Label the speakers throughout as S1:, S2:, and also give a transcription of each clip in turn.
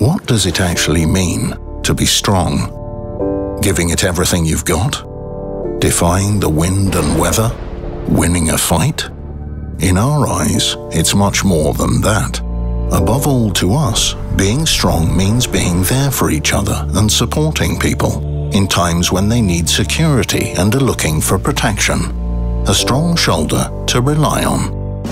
S1: What does it actually mean to be strong? Giving it everything you've got? Defying the wind and weather? Winning a fight? In our eyes, it's much more than that. Above all, to us, being strong means being there for each other and supporting people in times when they need security and are looking for protection. A strong shoulder to rely on.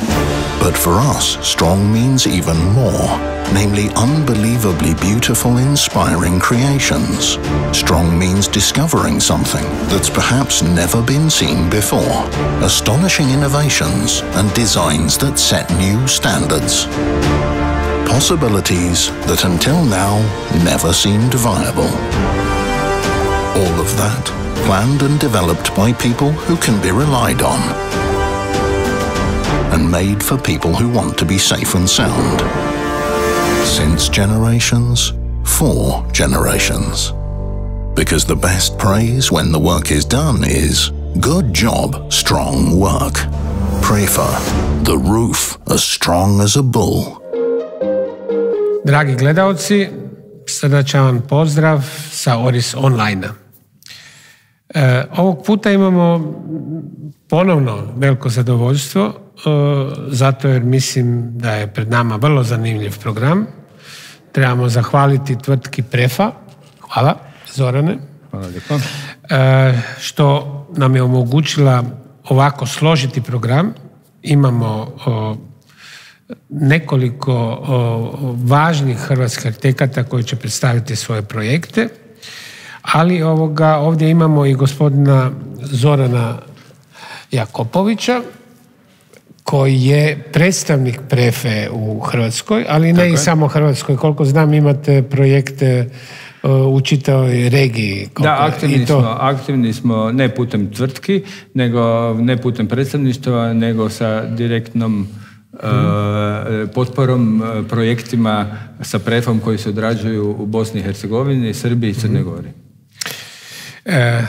S1: But for us, strong means even more, namely unbelievably beautiful, inspiring creations. Strong means discovering something that's perhaps never been seen before, astonishing innovations and designs that set new standards. Possibilities that until now never seemed viable. All of that planned and developed by people who can be relied on and made for people who want to be safe and sound. Since generations, for generations. Because the best praise when the work is done is good job, strong work. Prefer the roof as strong as a bull.
S2: Dragi gledalci, srdačan pozdrav sa Oris Online. E, ovog puta imamo ponovno veliko zadovoljstvo, e, zato jer mislim da je pred nama vrlo zanimljiv program. Trebamo zahvaliti tvrtki Prefa. Hvala, Zorane.
S3: Hvala lijepo.
S2: E, što nam je omogućila ovako složiti program. Imamo nekoliko važnih hrvatskih arhitekata koji će predstaviti svoje projekte, ali ovoga, ovdje imamo i gospodina Zorana Jakopovića, koji je predstavnik prefe u Hrvatskoj, ali ne
S3: Tako
S2: i
S3: je.
S2: samo Hrvatskoj. Koliko znam imate projekte uh, u čitavoj regiji. koliko-
S3: Da, aktivni
S2: i to-
S3: smo, aktivni smo ne putem tvrtki, nego ne putem predstavništva, nego sa direktnom e, potporom e, projektima sa prefom koji se odrađuju u Bosni i Hercegovini, Srbiji i Crnoj Gori.
S2: E,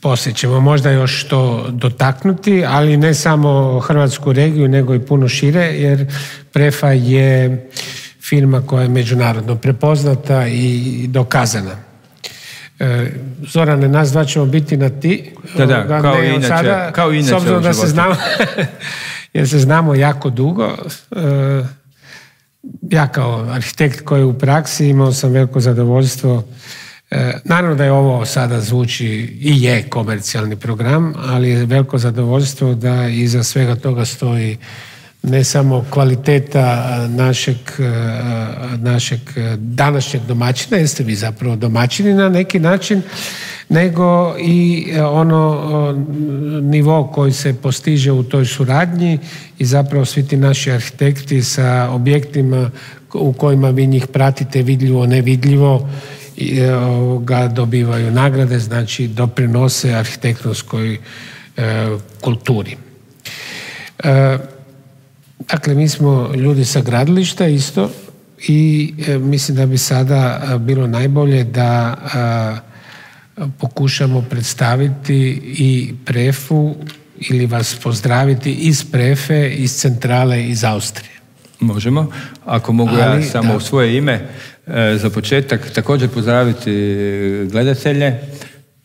S2: poslije ćemo možda još to dotaknuti, ali ne samo Hrvatsku regiju, nego i puno šire, jer Prefa je firma koja je međunarodno prepoznata i dokazana. E, Zorane, nas dva ćemo biti na ti.
S3: Da, da,
S2: Ovoga,
S3: kao
S2: od
S3: inače- kao i inače
S2: S obzirom da se znamo, jer se znamo jako dugo. E, ja kao arhitekt koji je u praksi imao sam veliko zadovoljstvo E, Naravno da je ovo sada zvuči i je komercijalni program, ali je veliko zadovoljstvo da iza svega toga stoji ne samo kvaliteta a, našeg, a, našeg današnjeg domaćina, jeste vi zapravo domaćini na neki način, nego i e, ono nivo koji se postiže u toj suradnji i zapravo svi ti naši arhitekti sa objektima u kojima vi njih pratite vidljivo, nevidljivo e, ovoga, dobivaju nagrade, znači doprinose arhitektonskoj e, kulturi. E, dakle, mi smo ljudi sa gradilišta isto i e, mislim da bi sada e, bilo najbolje da e, pokušamo predstaviti i prefu ili vas pozdraviti iz prefe, iz centrale, iz Austrije.
S3: Možemo. Ako mogu ja
S2: Ali,
S3: samo
S2: da.
S3: u svoje ime e, za početak također pozdraviti gledatelje,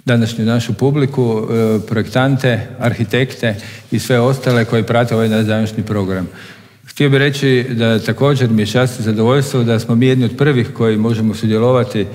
S3: današnju našu publiku, e, projektante, arhitekte i sve ostale koji prate ovaj naš današnji program. Htio bih reći da također mi je čast i zadovoljstvo da smo mi jedni od prvih koji možemo sudjelovati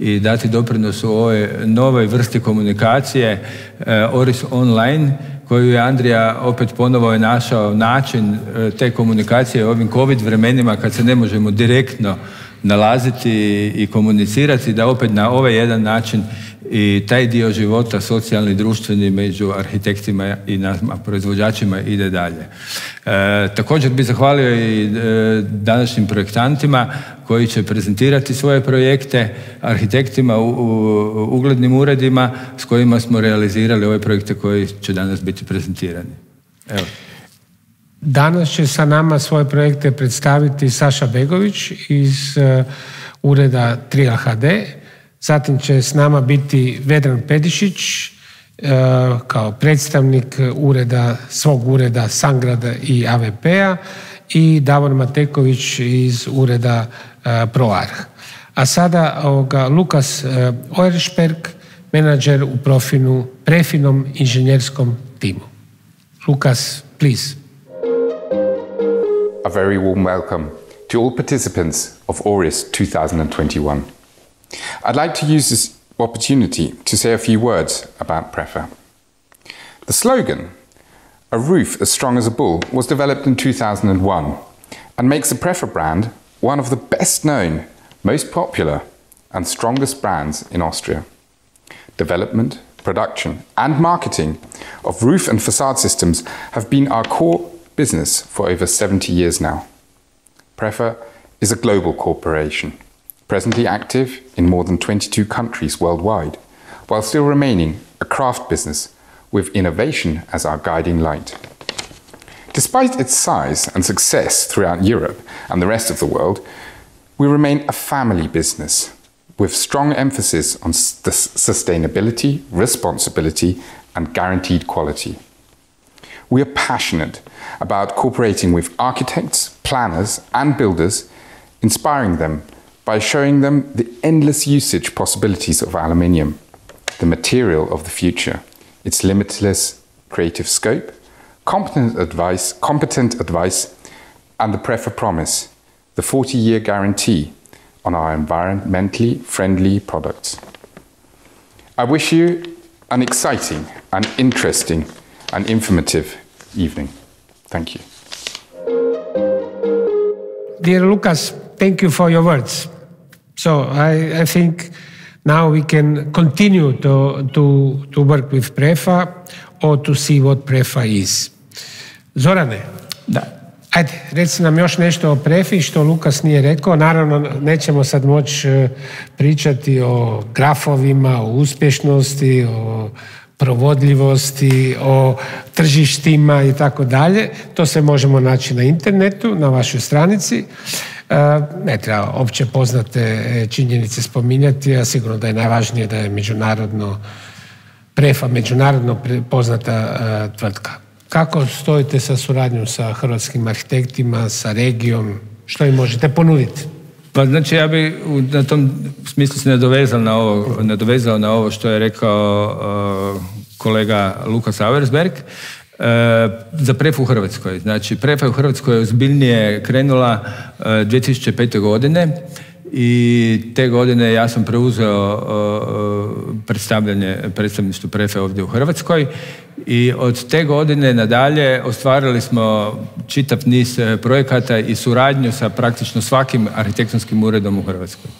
S3: i dati doprinos u ovoj novoj vrsti komunikacije e, Oris Online koju je Andrija opet ponovo našao način e, te komunikacije u ovim covid vremenima kad se ne možemo direktno nalaziti i komunicirati da opet na ovaj jedan način i taj dio života socijalni, društveni među arhitektima i nama proizvođačima ide dalje. E, također bih zahvalio i e, današnjim projektantima koji će prezentirati svoje projekte, arhitektima u, u uglednim uredima s kojima smo realizirali ove projekte koji će danas biti prezentirani. Evo.
S2: Danas će sa nama svoje projekte predstaviti Saša Begović iz e, ureda Trial HD. Zatim će s nama biti Vedran Pedišić e, kao predstavnik ureda, svog ureda Sangrada i AVP-a i Davor Mateković iz ureda e, ProArh. A sada ovoga, Lukas Oeršperg, menadžer u profinu, prefinom inženjerskom timu. Lukas, please.
S4: A very warm welcome to all participants of AURIS 2021. I'd like to use this opportunity to say a few words about Prefa. The slogan, A roof as strong as a bull, was developed in 2001 and makes the Prefa brand one of the best known, most popular, and strongest brands in Austria. Development, production, and marketing of roof and facade systems have been our core business for over 70 years now. Prefa is a global corporation, presently active in more than 22 countries worldwide, while still remaining a craft business with innovation as our guiding light. Despite its size and success throughout Europe and the rest of the world, we remain a family business with strong emphasis on sustainability, responsibility, and guaranteed quality. We are passionate about cooperating with architects, planners, and builders, inspiring them by showing them the endless usage possibilities of aluminium, the material of the future, its limitless creative scope, competent advice, competent advice, and the Prefer Promise, the 40-year guarantee on our environmentally friendly products. I wish you an exciting and interesting and informative evening. Thank you.
S2: Dear Lucas, thank you for your words. So I, I think now we can continue to, to, to work with Prefa or to see what Prefa is. Zorane,
S3: da.
S2: ajde, reci nam još nešto o Prefi što Lukas nije rekao. Naravno, nećemo sad moći e, pričati o grafovima, o uspješnosti, o provodljivosti, o tržištima i tako dalje. To se možemo naći na internetu, na vašoj stranici. E, ne treba opće poznate činjenice spominjati, a sigurno da je najvažnije da je međunarodno prefa, međunarodno poznata e, tvrtka. Kako stojite sa suradnjom sa hrvatskim arhitektima, sa regijom? Što im možete ponuditi?
S3: Pa znači ja bi na tom smislu se nadovezao na ovo, nadovezao na ovo što je rekao kolega Lukas Auersberg. Uh, za prefu u Hrvatskoj. Znači, prefa u Hrvatskoj je ozbiljnije krenula uh, 2005. godine i te godine ja sam preuzeo predstavljanje predstavništvo prefe ovdje u Hrvatskoj i od te godine nadalje ostvarili smo čitav niz e, projekata i suradnju sa praktično svakim arhitektonskim uredom u Hrvatskoj.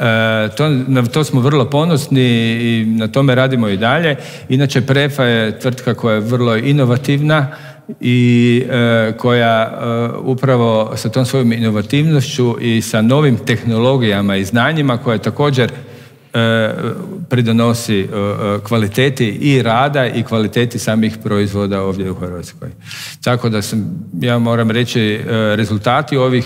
S3: E, to, na to smo vrlo ponosni i na tome radimo i dalje. Inače, Prefa je tvrtka koja je vrlo inovativna i e, koja e, upravo sa tom svojom inovativnošću i sa novim tehnologijama i znanjima koje također e, pridonosi kvaliteti i rada i kvaliteti samih proizvoda ovdje u Hrvatskoj. Tako da sam, ja moram reći, rezultati ovih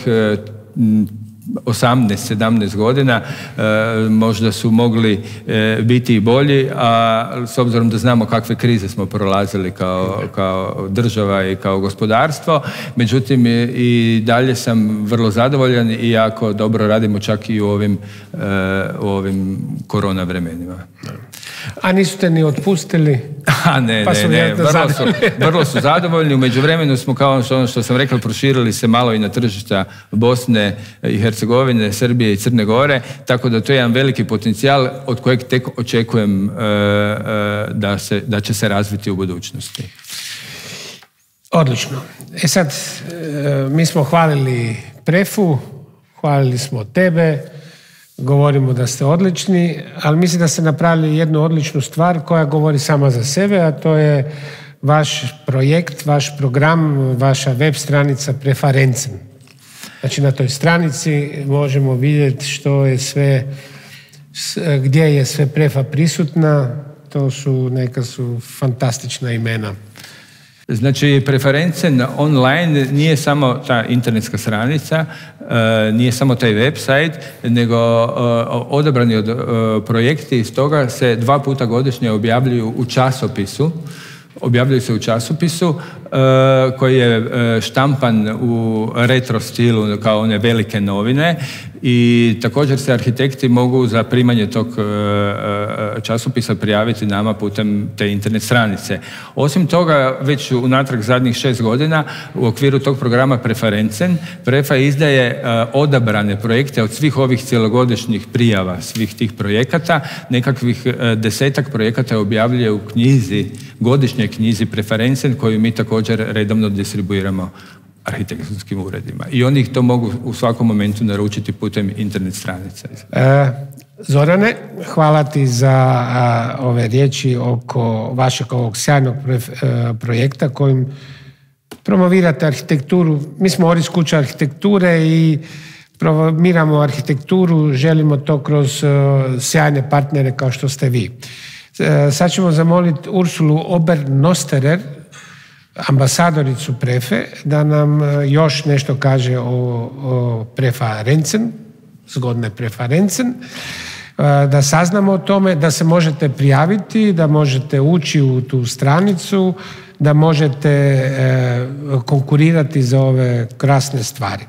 S3: 18-17 godina e, možda su mogli e, biti i bolji, a s obzirom da znamo kakve krize smo prolazili kao, kao država i kao gospodarstvo, međutim i dalje sam vrlo zadovoljan i jako dobro radimo čak i u ovim, e, u ovim korona vremenima.
S2: A nisu te ni otpustili?
S3: A ne, pa ne, ne, vrlo su, vrlo su zadovoljni. U međuvremenu smo, kao ono što sam rekao, proširili se malo i na tržišta Bosne i Hercegovine, Srbije i Crne Gore, tako da to je jedan veliki potencijal od kojeg tek očekujem e, e, da, se, da će se razviti u budućnosti.
S2: Odlično. E sad, e, mi smo hvalili Prefu, hvalili smo tebe, govorimo da ste odlični, ali mislim da ste napravili jednu odličnu stvar koja govori sama za sebe, a to je vaš projekt, vaš program, vaša web stranica Preferencen. Znači na toj stranici možemo vidjeti što je sve, gdje je sve prefa prisutna, to su neka su fantastična imena.
S3: Znači, preference online nije samo ta internetska stranica, e, nije samo taj website, nego e, odabrani od e, projekti iz toga se dva puta godišnje objavljuju u časopisu objavljuju se u časopisu koji je štampan u retro stilu kao one velike novine i također se arhitekti mogu za primanje tog e, e, časopisa prijaviti nama putem te internet stranice. Osim toga, već unatrag zadnjih šest godina u okviru tog programa Preferencen, Prefa izdaje e, odabrane projekte od svih ovih cjelogodišnjih prijava svih tih projekata. Nekakvih desetak projekata objavljuje u knjizi, godišnjoj knjizi Preferencen koju mi također redovno distribuiramo arhitektonskim uredima. I oni ih to mogu u svakom momentu naručiti putem internet stranice.
S2: E, Zorane, hvala ti za ove riječi oko vašeg ovog sjajnog e, projekta kojim promovirate arhitekturu. Mi smo Oris kuća arhitekture i promoviramo arhitekturu, želimo to kroz e, sjajne partnere kao što ste vi. Sad ćemo zamoliti Ursulu Ober-Nosterer, ambasadoricu Prefe da nam e, još nešto kaže o, o preferencen, zgodne preferencen, e, da saznamo o tome, da se možete prijaviti, da možete ući u tu stranicu, da možete e, konkurirati za ove krasne stvari.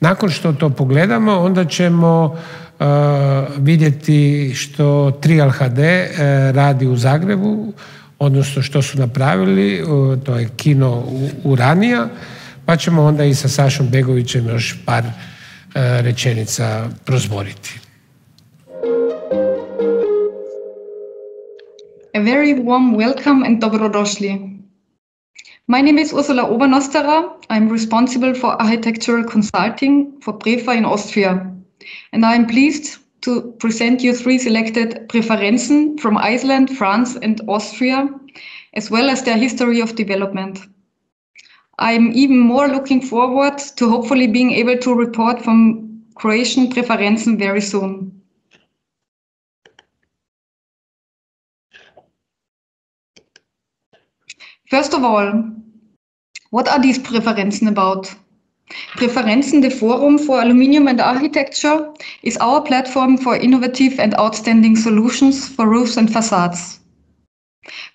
S2: Nakon što to pogledamo, onda ćemo vidjeti što Trial HD radi u Zagrebu, odnosno što su napravili, to je kino Uranija, pa ćemo onda i sa Sašom Begovićem još par e, rečenica prozboriti.
S5: A very warm welcome and dobrodošli. My name is Ursula Obernosterer. I'm responsible for architectural consulting for Prefa in Austria. And I am pleased to present you three selected Präferenzen from Iceland, France, and Austria, as well as their history of development. I'm even more looking forward to hopefully being able to report from Croatian Präferenzen very soon. First of all, what are these Präferenzen about? Präferenzen, the Forum for Aluminium and Architecture, is our platform for innovative and outstanding solutions for roofs and facades.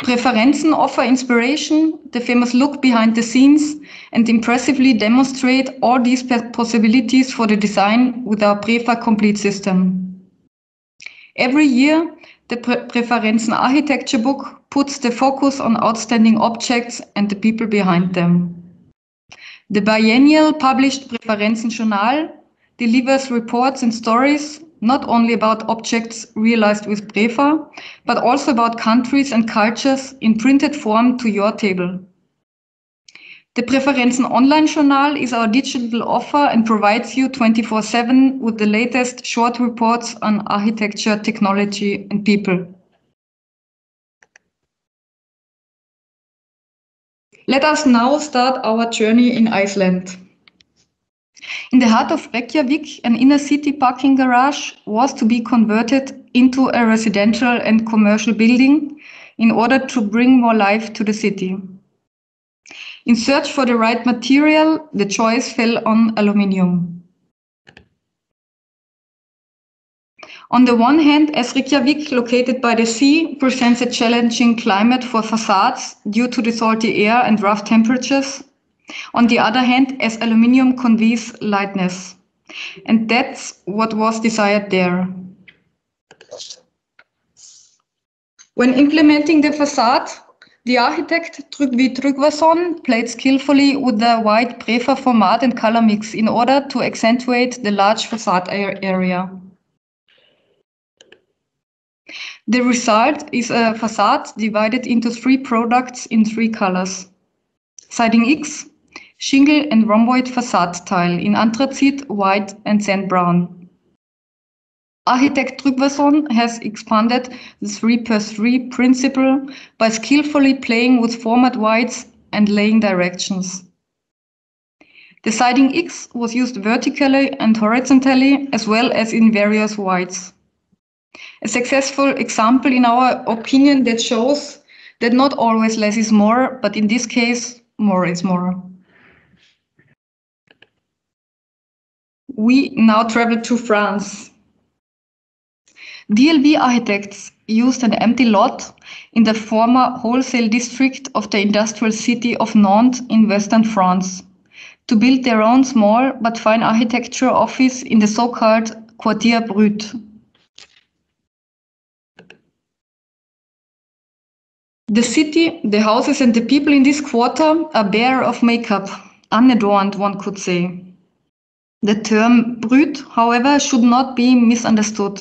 S5: Präferenzen offer inspiration, the famous look behind the scenes, and impressively demonstrate all these possibilities for the design with our Prefa Complete system. Every year, the Präferenzen Architecture book puts the focus on outstanding objects and the people behind them. The biennial published Präferenzen-Journal delivers reports and stories not only about objects realized with Prefa, but also about countries and cultures in printed form to your table. The Präferenzen Online Journal is our digital offer and provides you 24-7 with the latest short reports on architecture, technology and people. Let us now start our journey in Iceland. In the heart of Reykjavik, an inner city parking garage was to be converted into a residential and commercial building in order to bring more life to the city. In search for the right material, the choice fell on aluminium. On the one hand, as Reykjavik, located by the sea, presents a challenging climate for facades due to the salty air and rough temperatures. On the other hand, as aluminium conveys lightness. And that's what was desired there. When implementing the facade, the architect Trygvi Tryggvason played skillfully with the wide prefa format and color mix in order to accentuate the large facade area. The result is a facade divided into three products in three colors. Siding X, shingle and rhomboid facade tile in anthracite, white and sand brown. Architect Tryggvason has expanded the 3 per 3 principle by skillfully playing with format whites and laying directions. The siding X was used vertically and horizontally as well as in various whites a successful example in our opinion that shows that not always less is more, but in this case, more is more. We now travel to France. DLV architects used an empty lot in the former wholesale district of the industrial city of Nantes in western France to build their own small but fine architecture office in the so-called Quartier Brut. The city, the houses and the people in this quarter are bare of makeup, unadorned one could say. The term brut, however, should not be misunderstood.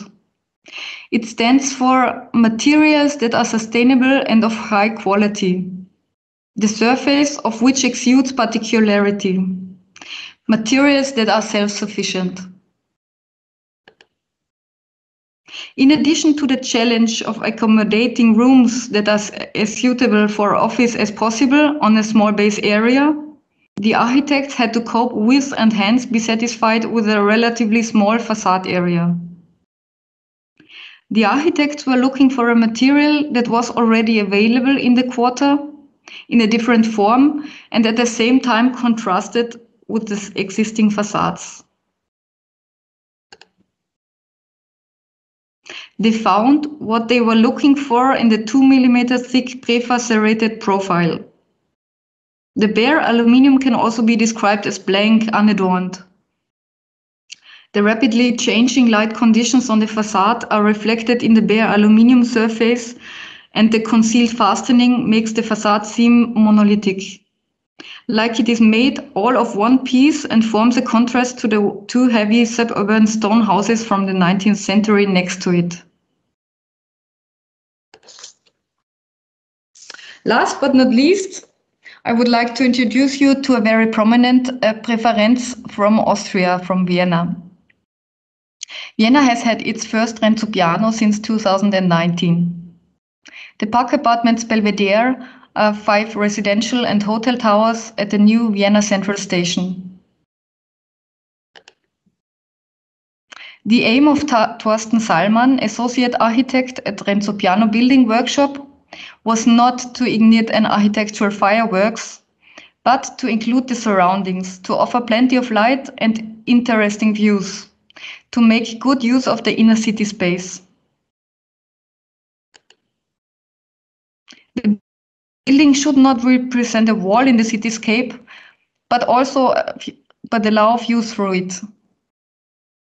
S5: It stands for materials that are sustainable and of high quality, the surface of which exudes particularity, materials that are self-sufficient. In addition to the challenge of accommodating rooms that are as suitable for office as possible on a small base area, the architects had to cope with and hence be satisfied with a relatively small facade area. The architects were looking for a material that was already available in the quarter in a different form and at the same time contrasted with the existing facades. They found what they were looking for in the 2 millimeter thick prefa serrated profile. The bare aluminium can also be described as blank, unadorned. The rapidly changing light conditions on the facade are reflected in the bare aluminium surface and the concealed fastening makes the facade seem monolithic. Like it is made all of one piece and forms a contrast to the two heavy suburban stone houses from the 19th century next to it. Last but not least, I would like to introduce you to a very prominent uh, preference from Austria, from Vienna. Vienna has had its first Renzo Piano since 2019. The Park Apartments Belvedere are five residential and hotel towers at the new Vienna Central Station. The aim of Thorsten Salman, associate architect at Renzo Piano Building Workshop, was not to ignite an architectural fireworks, but to include the surroundings, to offer plenty of light and interesting views to make good use of the inner city space. The building should not represent a wall in the cityscape, but also uh, but allow view through it.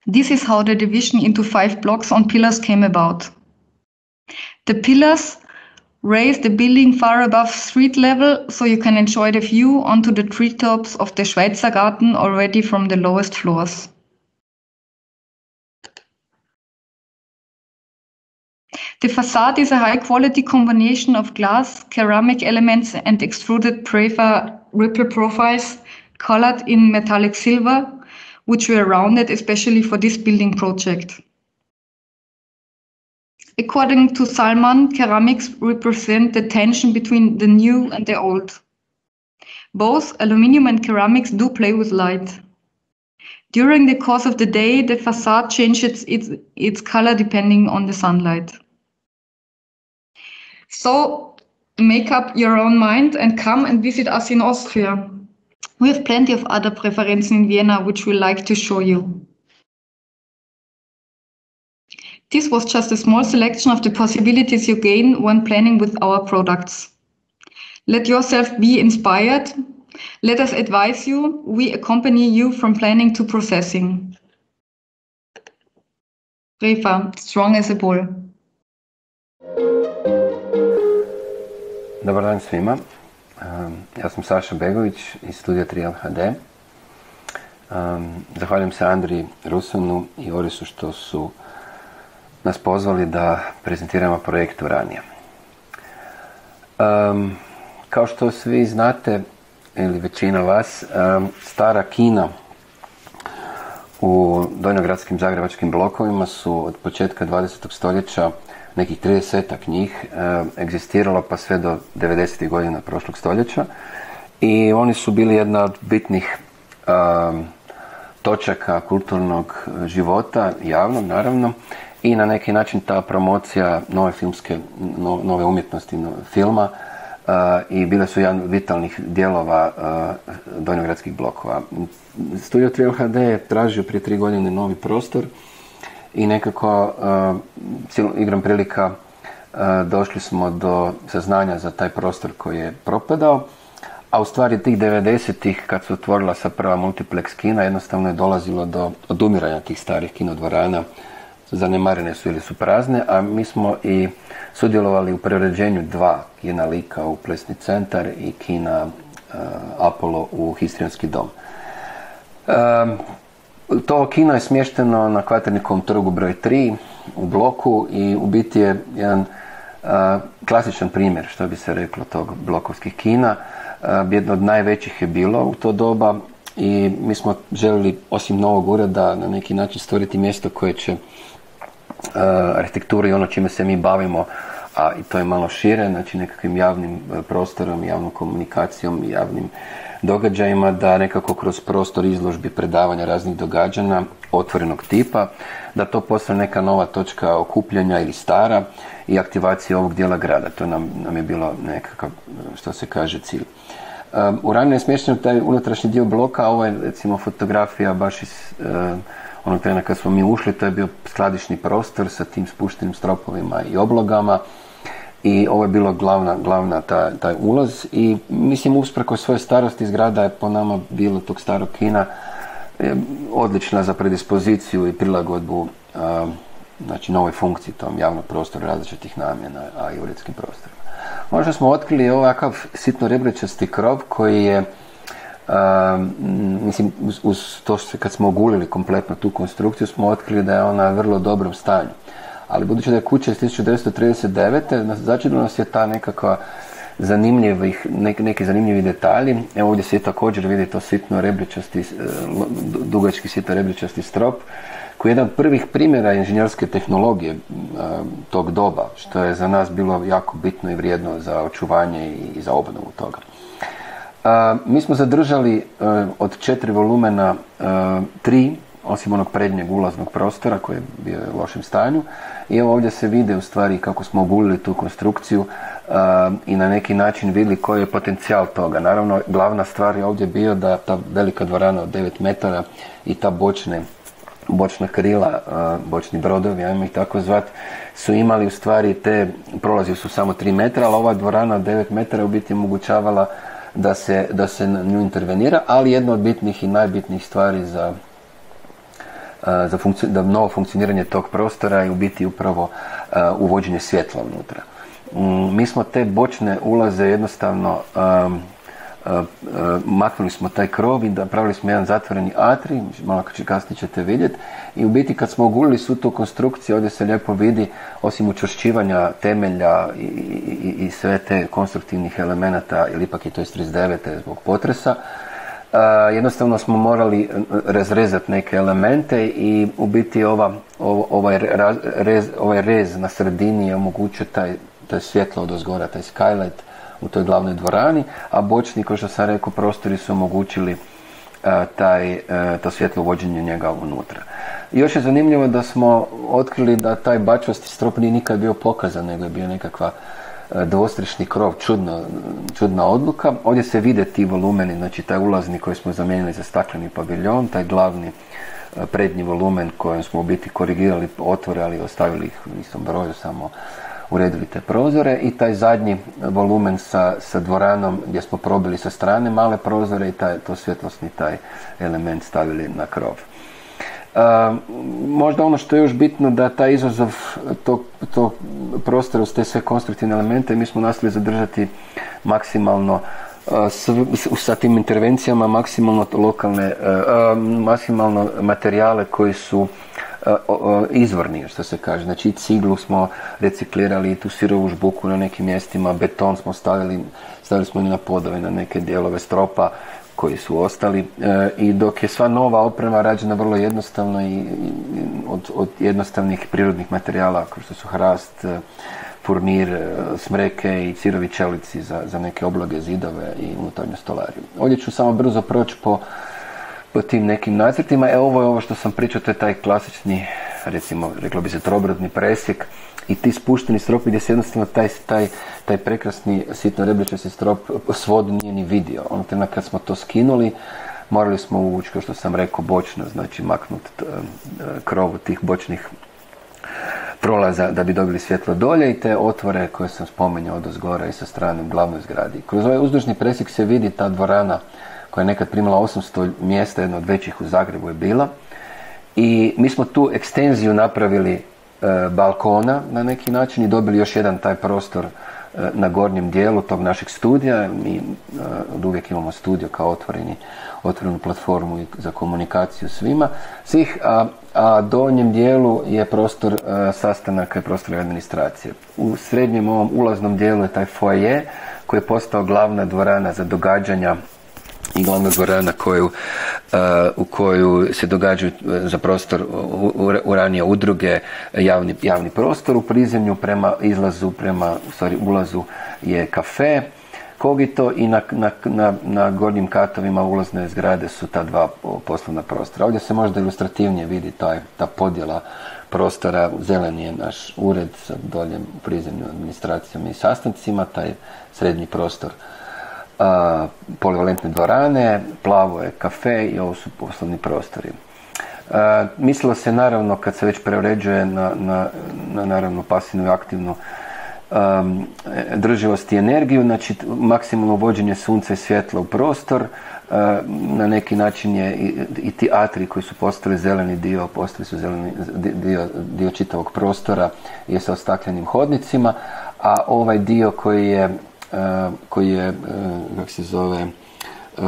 S5: This is how the division into five blocks on pillars came about. The pillars raise the building far above street level so you can enjoy the view onto the treetops of the Schweizergarten already from the lowest floors. The facade is a high quality combination of glass, ceramic elements and extruded prefa ripple profiles colored in metallic silver, which were rounded especially for this building project. According to Salman, ceramics represent the tension between the new and the old. Both aluminium and ceramics do play with light. During the course of the day, the facade changes its, its color depending on the sunlight. So make up your own mind and come and visit us in Austria. We have plenty of other preferences in Vienna, which we like to show you. This was just a small selection of the possibilities you gain when planning with our products. Let yourself be inspired. Let us advise you. We accompany you from planning to processing. Refa, strong as a bull.
S6: Dobar dan svima. Ehm, ja sam Saša Begović iz studija 3LHD. Ehm, zahvaljujem se Andri Rusanu i Orisu što su nas pozvali da prezentiramo projekt ranije. Kao što svi znate, ili većina vas, stara kina u donjogradskim zagrebačkim blokovima su od početka 20. stoljeća nekih 30 njih egzistiralo pa sve do 90. godina prošlog stoljeća i oni su bili jedna od bitnih točaka kulturnog života, javnog naravno, i na neki način ta promocija nove filmske, nove umjetnosti filma i bile su jedan vitalnih dijelova donjogradskih blokova. Studio Trail HD je tražio prije tri godine novi prostor i nekako igram prilika došli smo do saznanja za taj prostor koji je propadao, a u stvari tih 90-ih kad se otvorila sa prva multiplex kina jednostavno je dolazilo do odumiranja tih starih kinodvorana zanemarene su ili su prazne, a mi smo i sudjelovali u preuređenju dva kina Lika u Plesni centar i kina uh, Apollo u Histrijanski dom. Um, to kino je smješteno na Kvaternikom trgu broj 3 u bloku i u biti je jedan uh, klasičan primjer, što bi se reklo, tog blokovskih kina. Jedno od najvećih je bilo u to doba i mi smo željeli, osim novog ureda, na neki način stvoriti mjesto koje će arhitekturu i ono čime se mi bavimo, a i to je malo šire, znači nekakvim javnim eh, prostorom, javnom komunikacijom javnim događajima, da nekako kroz prostor izložbi predavanja raznih događanja otvorenog tipa, da to postane neka nova točka okupljanja ili stara i aktivacija ovog dijela grada. To nam, nam je bilo nekakav, što se kaže, cilj. Um, u ranije je smješten taj unutrašnji dio bloka, ovo je recimo fotografija baš iz onog trena kad smo mi ušli, to je bio skladišni prostor sa tim spuštenim stropovima i oblogama i ovo je bilo glavna, glavna taj ulaz i mislim uspreko svoje starosti zgrada je po nama bilo tog starog kina odlična za predispoziciju i prilagodbu znači novoj funkciji tom javnom prostoru različitih namjena, a i uredskim prostorima. Možda smo otkrili ovakav sitno rebričasti krov koji je mislim, uz, to što kad smo ogulili kompletno tu konstrukciju smo otkrili da je ona u vrlo dobrom stanju. Ali budući da je kuća iz 1939. začinu nas je ta nekakva zanimljivih, neki zanimljivi detalji. Evo ovdje se također vidi to sitno rebričasti, e, dugački sitno rebričasti strop, koji je jedan od prvih primjera inženjerske tehnologije e, tog doba, što je za nas bilo jako bitno i vrijedno za očuvanje i za obnovu toga mi smo zadržali e, od četiri volumena e, tri, osim onog prednjeg ulaznog prostora koji je bio u lošem stanju. I evo ovdje se vide u stvari kako smo ogulili tu konstrukciju e, i na neki način vidjeli koji je potencijal toga. Naravno, glavna stvar je ovdje bio da ta velika dvorana od 9 metara i ta bočne bočna krila, bočni brodovi, ajmo ih tako zvat, su imali u stvari te, prolazi su samo 3 metra, ali ova dvorana od 9 metara u biti omogućavala da se, da se na nju intervenira, ali jedna od bitnih i najbitnijih stvari za, za da novo funkcioniranje tog prostora je u biti upravo uvođenje svjetla unutra. Mm, mi smo te bočne ulaze jednostavno maknuli smo taj krov i napravili smo jedan zatvoreni atri, malo kasnije ćete vidjeti. I u biti kad smo ogulili svu tu konstrukciju, ovdje se lijepo vidi, osim učvršćivanja temelja i, i, i sve te konstruktivnih elemenata, ili ipak je to iz 39. zbog potresa, jednostavno smo morali razrezati neke elemente i u biti ova, ovaj, rez, ovaj rez na sredini je omogućio taj, taj svjetlo od ozgora, taj skylight, u toj glavnoj dvorani, a bočni, kao što sam rekao, prostori su omogućili e, taj, e, to svjetlo uvođenje njega unutra. Još je zanimljivo da smo otkrili da taj bačvasti strop nije nikad bio pokazan, nego je bio nekakva e, dvostrišni krov, čudno, čudna odluka. Ovdje se vide ti volumeni, znači taj ulazni koji smo zamijenili za stakleni paviljon, taj glavni prednji volumen kojem smo u biti korigirali otvore, ali ostavili ih u istom broju, samo uredili te prozore i taj zadnji volumen sa, sa dvoranom gdje smo probili sa strane male prozore i taj, to svjetlosni taj element stavili na krov. Uh, možda ono što je još bitno da taj izazov tog, tog prostora uz te sve konstruktivne elemente mi smo nastali zadržati maksimalno uh, sa tim intervencijama maksimalno lokalne, uh, maksimalno materijale koji su izvorni, što se kaže. Znači, ciglu smo reciklirali, tu sirovu žbuku na nekim mjestima, beton smo stavili, stavili smo i na podove, na neke dijelove stropa koji su ostali e, i dok je sva nova oprema rađena vrlo jednostavno i, od, od, jednostavnih prirodnih materijala kao što su hrast, e, furnir, e, smreke i cirovi čelici za, za neke obloge, zidove i unutarnju stolariju. Ovdje ću samo brzo proći po po tim nekim nacrtima. E ovo je ovo što sam pričao, to je taj klasični recimo, reklo bi se trobrodni presjek, i ti spušteni stropi gdje se jednostavno taj, taj, taj prekrasni sitno rebričasti strop svod nije ni vidio. Ono kad smo to skinuli, morali smo uvući, kao što sam rekao, bočno, znači maknuti krovu tih bočnih prolaza da bi dobili svjetlo dolje i te otvore koje sam spomenuo od ozgora i sa strane glavnoj zgradi. Kroz ovaj uzdužni presjek se vidi ta dvorana koja je nekad primala 800 mjesta, jedna od većih u Zagrebu je bila. I mi smo tu ekstenziju napravili e, balkona na neki način i dobili još jedan taj prostor e, na gornjem dijelu tog našeg studija. Mi e, od uvijek imamo studio kao otvoreni, otvorenu platformu za komunikaciju svima. Svih, a, a donjem dijelu je prostor sastanaka i prostor administracije. U srednjem ovom ulaznom dijelu je taj foje koji je postao glavna dvorana za događanja i glavna dvorana koju, uh, u koju se događaju uh, za prostor u, ranije udruge javni, javni prostor u prizemlju prema izlazu, prema sorry, ulazu je kafe Kogito i na, na, na, na gornjim katovima ulazne zgrade su ta dva poslovna prostora. Ovdje se možda ilustrativnije vidi taj, ta podjela prostora. Zeleni je naš ured sa doljem prizemlju administracijom i sastancima, taj srednji prostor a, polivalentne dvorane, plavo je kafe i ovo su poslovni prostori. A, mislilo se naravno kad se već preuređuje na, na, na naravno pasivnu i aktivnu um, drživost i energiju, znači maksimalno uvođenje sunca i svjetla u prostor, na neki način je i, i ti atri koji su postali zeleni dio, postali su zeleni dio, dio čitavog prostora je sa ostaklenim hodnicima, a ovaj dio koji je koji je, eh, kako se zove, eh,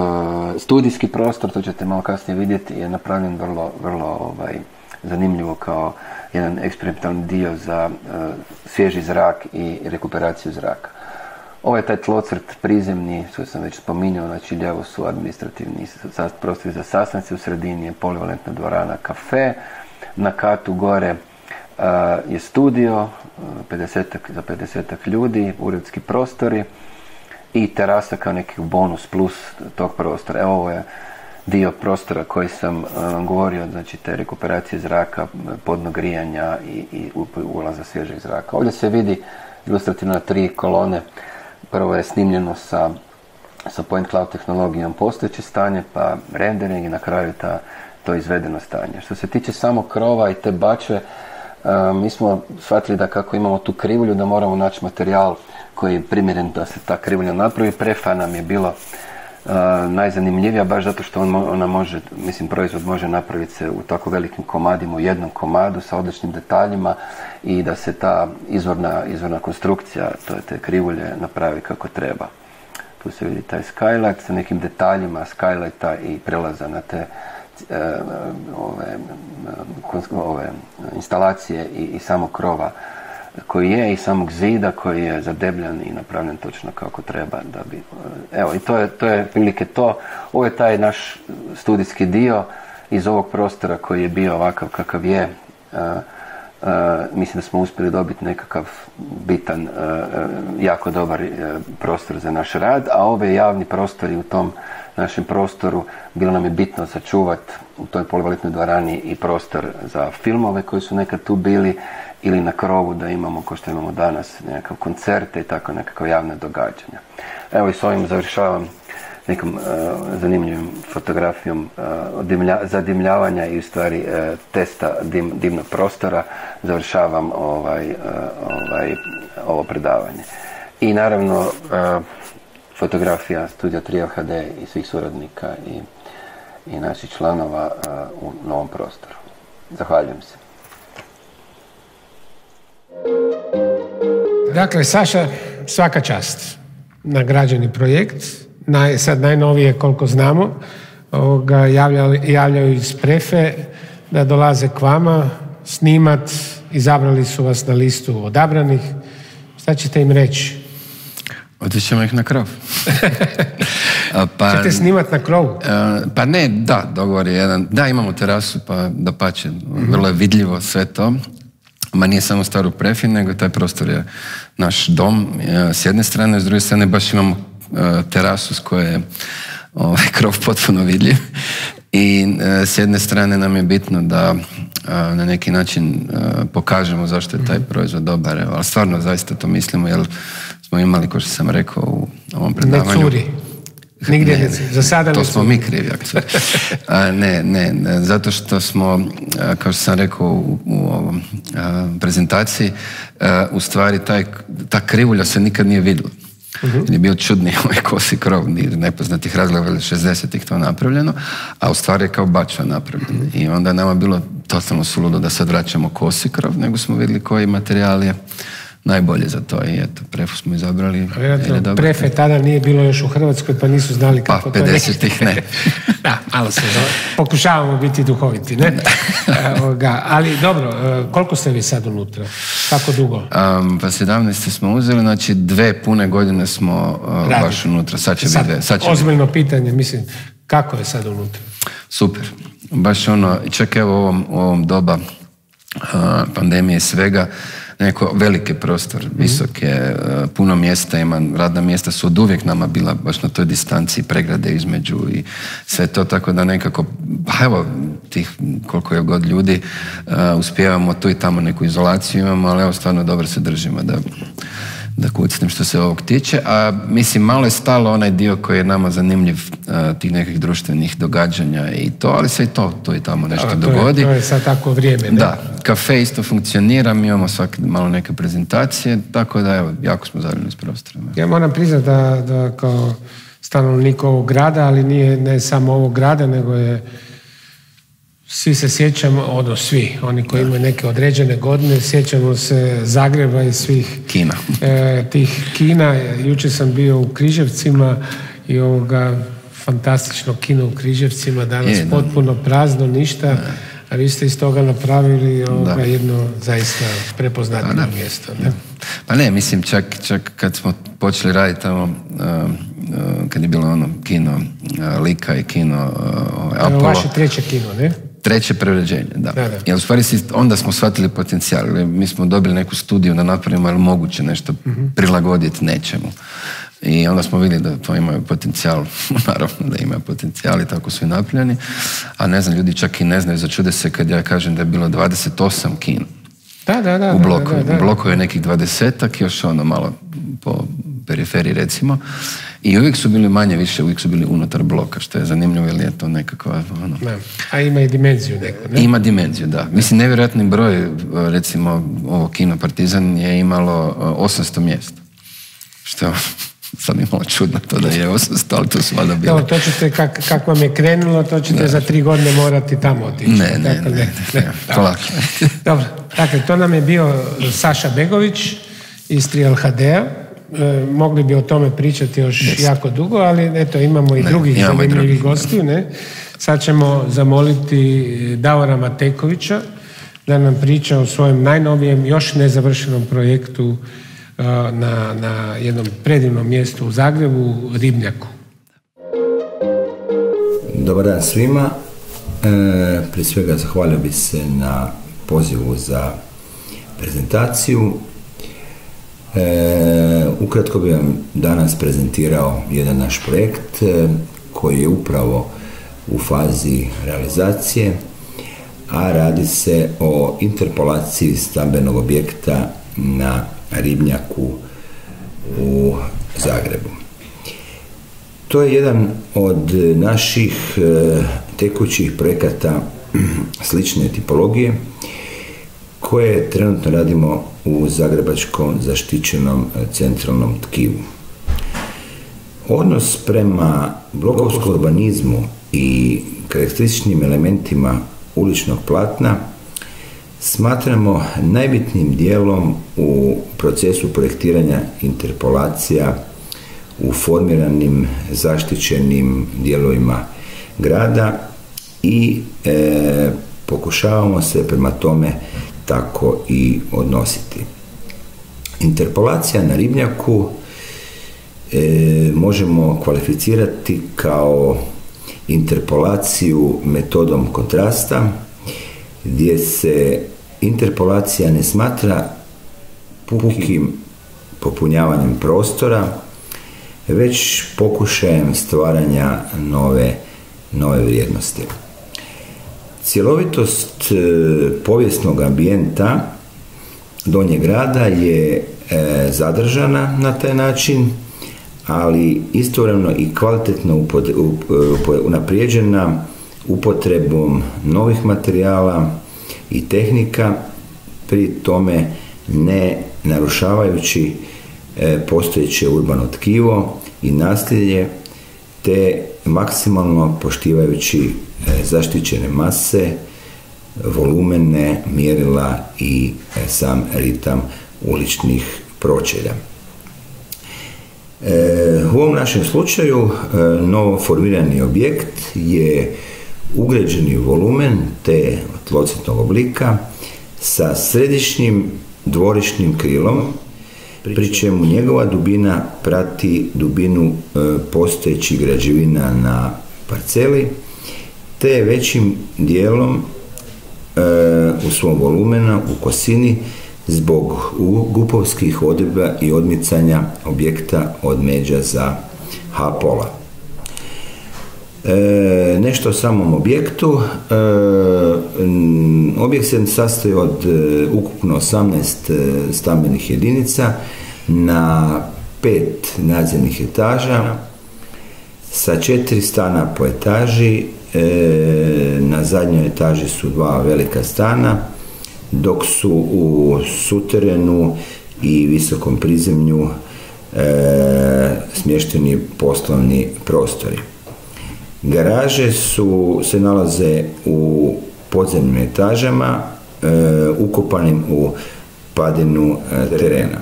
S6: studijski prostor, to ćete malo kasnije vidjeti, je napravljen vrlo, vrlo ovaj, zanimljivo kao jedan eksperimentalni dio za svježi zrak i rekuperaciju zraka. Ovo je taj tlocrt prizemni, što sam već spominjao, znači lijevo su administrativni prostori za sastanci, u sredini je polivalentna dvorana kafe, na katu gore je studio 50 za 50 ljudi, uredski prostori i terasa kao neki bonus plus tog prostora. Evo ovo je dio prostora koji sam govorio, znači te rekuperacije zraka, podnog grijanja i, i ulaza svježeg zraka. Ovdje se vidi ilustrativno tri kolone. Prvo je snimljeno sa, sa point cloud tehnologijom postojeće stanje, pa rendering i na kraju ta, to izvedeno stanje. Što se tiče samog krova i te bačve, mi smo shvatili da kako imamo tu krivulju da moramo naći materijal koji je primjeren da se ta krivulja napravi. Prefa nam je bilo najzanimljivija baš zato što on, ona može, mislim proizvod može napraviti se u tako velikim komadima, u jednom komadu sa odličnim detaljima i da se ta izvorna, izvorna konstrukcija, to je te krivulje, napravi kako treba. Tu se vidi taj skylight sa nekim detaljima skylighta i prelaza na te ove, ove instalacije i, i samog krova koji je i samog zida koji je zadebljan i napravljen točno kako treba da bi e, evo i to je, to je prilike to. Ovo je taj naš studijski dio iz ovog prostora koji je bio ovakav kakav je. E, mislim da smo uspjeli dobiti nekakav bitan jako dobar prostor za naš rad a ove javni prostori u tom našem prostoru. Bilo nam je bitno sačuvati u toj polivalentnoj dvorani i prostor za filmove koji su nekad tu bili ili na krovu da imamo, kao što imamo danas, nekakav koncerte i tako nekakva javna događanja. Evo i s ovim završavam nekom uh, zanimljivom fotografijom uh, zadimljavanja i u stvari uh, testa dim, dimnog prostora završavam ovaj, ovaj, ovo predavanje. I naravno fotografija Studio Trio HD i svih suradnika i, i naših članova u novom prostoru. Zahvaljujem se.
S2: Dakle, Saša, svaka čast. Nagrađeni projekt. Naj, sad najnovije, koliko znamo, ovoga, javljaju, javljaju iz prefe da dolaze k vama snimat, izabrali su vas na listu odabranih. Šta ćete im reći?
S7: Otićemo ih na krov.
S2: pa, Čete snimat na krovu?
S7: Pa ne, da, dogovor je jedan. Da, imamo terasu, pa da pače. Vrlo je vidljivo sve to. Ma nije samo staru prefin, nego taj prostor je naš dom s jedne strane, s druge strane baš imamo e, terasu s koje je ovaj, krov potpuno vidljiv. I e, s jedne strane nam je bitno da
S6: na neki način pokažemo zašto je taj mhm. proizvod dobar. Ali stvarno zaista to mislimo jer smo imali, kao što sam rekao u ovom predavanju...
S2: Ne curi. Nigdje ne, za sada
S6: To smo mi krivi, a, ne, ne, ne, zato što smo, kao što sam rekao u, u ovom prezentaciji, u stvari taj, ta krivulja se nikad nije vidjela. Uh-huh. je bio čudni ovaj kosi krov, nepoznatih razloga, 60-ih to napravljeno, a u stvari je kao bačva napravljeno. Mhm. I onda nama bilo totalno suludo da sad vraćamo kosi krov, nego smo vidjeli koji materijal je najbolje za to i eto, prefu smo izabrali.
S2: Vjerojatno, prefe tada nije bilo još u Hrvatskoj pa nisu znali pa, kako
S6: pa, 50-ih ne.
S2: da, malo se pokušavamo biti duhoviti, ne? ali dobro, e, koliko ste vi sad unutra? Kako dugo?
S6: Um, pa 17. smo uzeli, znači dve pune godine smo uh, baš unutra. Sad će
S2: sad,
S6: biti Sad
S2: će ozbiljno pitanje, mislim, kako je sad unutra?
S6: Super. Baš ono, čak evo u ovom, u ovom doba uh, pandemije svega, neko veliki prostor, mhm. visoke, e, puno mjesta ima, radna mjesta su od uvijek nama bila baš na toj distanciji pregrade između i sve to, tako da nekako, pa evo, tih koliko je god ljudi, uh, uspijevamo tu i tamo neku izolaciju imamo, ali evo stvarno dobro se držimo da da kucnem što se ovog tiče, a mislim malo je stalo onaj dio koji je nama zanimljiv tih nekih društvenih događanja i to, ali se i to, to i tamo nešto to dogodi.
S2: Je, to je sad tako vrijeme. Ne?
S6: Da, kafe isto funkcionira, mi imamo svaki malo neke prezentacije, tako da evo, jako smo zadovoljni s prostorom.
S2: Ja moram priznati da, da kao stanovnik ovog grada, ali nije ne samo ovog grada, nego je svi se sjećamo, ono svi, oni koji imaju neke određene godine, sjećamo se Zagreba i svih
S6: kina.
S2: E, tih kina. Jučer sam bio u Križevcima i ovoga fantastično kino u Križevcima, danas potpuno prazno, ništa. A vi ste iz toga napravili ovoga jedno zaista prepoznatljivo mjesto. Ne?
S6: Pa ne, mislim čak, čak kad smo počeli raditi tamo, uh, uh, kad je bilo ono kino uh, Lika i kino uh, Apollo.
S2: Vaše treće kino, ne?
S6: Treće preuređenje, da. da, da. u stvari onda smo shvatili potencijal. Mi smo dobili neku studiju da napravimo, ali moguće nešto mhm. prilagoditi nečemu. I onda smo vidjeli da to imaju potencijal, naravno da imaju potencijal i tako su i napravljeni. A ne znam, ljudi čak i ne znaju, začude se kad ja kažem da je bilo 28 kin.
S2: Da, da, da.
S6: U bloku, da, bloku je nekih dvadesetak, još ono malo po periferiji recimo. I uvijek su bili manje više, uvijek su bili unutar bloka, što je zanimljivo, jer je to nekakva... Ono...
S2: A ima i dimenziju neku, ne?
S6: Ima dimenziju, da. Mislim, nevjerojatni broj, recimo, ovo kino Partizan je imalo 800 mjesta. Što sad mi malo čudno to da je 800, ali to su valjda
S2: bilo. to ćete, kak, kak vam je krenulo, to ćete za tri godine morati tamo otići.
S6: Ne, ne, dakle, ne, ne, ne,
S2: Dobro, dakle, to nam je bio Saša Begović iz Trial HD-a. E, mogli bi o tome pričati još jako dugo, ali eto, imamo i drugih zanimljivih gostiju. Ne? Sad ćemo zamoliti Davora Matekovića da nam priča o svojem najnovijem, još nezavršenom projektu e, na, na jednom predivnom mjestu u Zagrebu, Ribnjaku.
S8: Dobar dan svima. E, prije svega zahvalio bi se na pozivu za prezentaciju. E, ukratko bih vam danas prezentirao jedan naš projekt e, koji je upravo u fazi realizacije, a radi se o interpolaciji stambenog objekta na Ribnjaku u Zagrebu. To je jedan od naših e, tekućih projekata slične tipologije koje trenutno radimo u Zagrebačkom zaštićenom e, centralnom tkivu. Odnos prema blokovskom urbanizmu i karakterističnim elementima uličnog platna smatramo najbitnijim dijelom u procesu projektiranja interpolacija u formiranim zaštićenim dijelovima grada i e, pokušavamo se prema tome tako i odnositi. Interpolacija na ribnjaku e, možemo kvalificirati kao interpolaciju metodom kontrasta gdje se interpolacija ne smatra pukim popunjavanjem prostora, već pokušajem stvaranja nove, nove vrijednosti. Cjelovitost e, povijesnog ambijenta Donjeg grada je e, zadržana na taj način, ali istovremeno i kvalitetno unaprijeđena upotrebom novih materijala i tehnika, pri tome ne narušavajući e, postojeće urbano tkivo i nasljedje, te maksimalno poštivajući zaštićene mase, volumene, mjerila i e, sam ritam uličnih pročelja. U ovom našem slučaju novo formirani objekt je ugrađeni volumen te tlocitnog oblika sa središnjim dvorišnim krilom, pri čemu njegova dubina prati dubinu e, postojećih građevina na parceli, te većim dijelom e, u svom volumena u kosini zbog gupovskih odreba i odmicanja objekta od međa za H-pola. E, nešto o samom objektu. E, objekt se sastoji od e, ukupno 18 stambenih jedinica na pet nadzemnih etaža sa četiri stana po etaži. Na zadnjoj etaži su dva velika stana, dok su u suterenu i visokom prizemlju smješteni poslovni prostori. Garaže su, se nalaze u podzemnim etažama, e, ukopanim u padinu e, terena.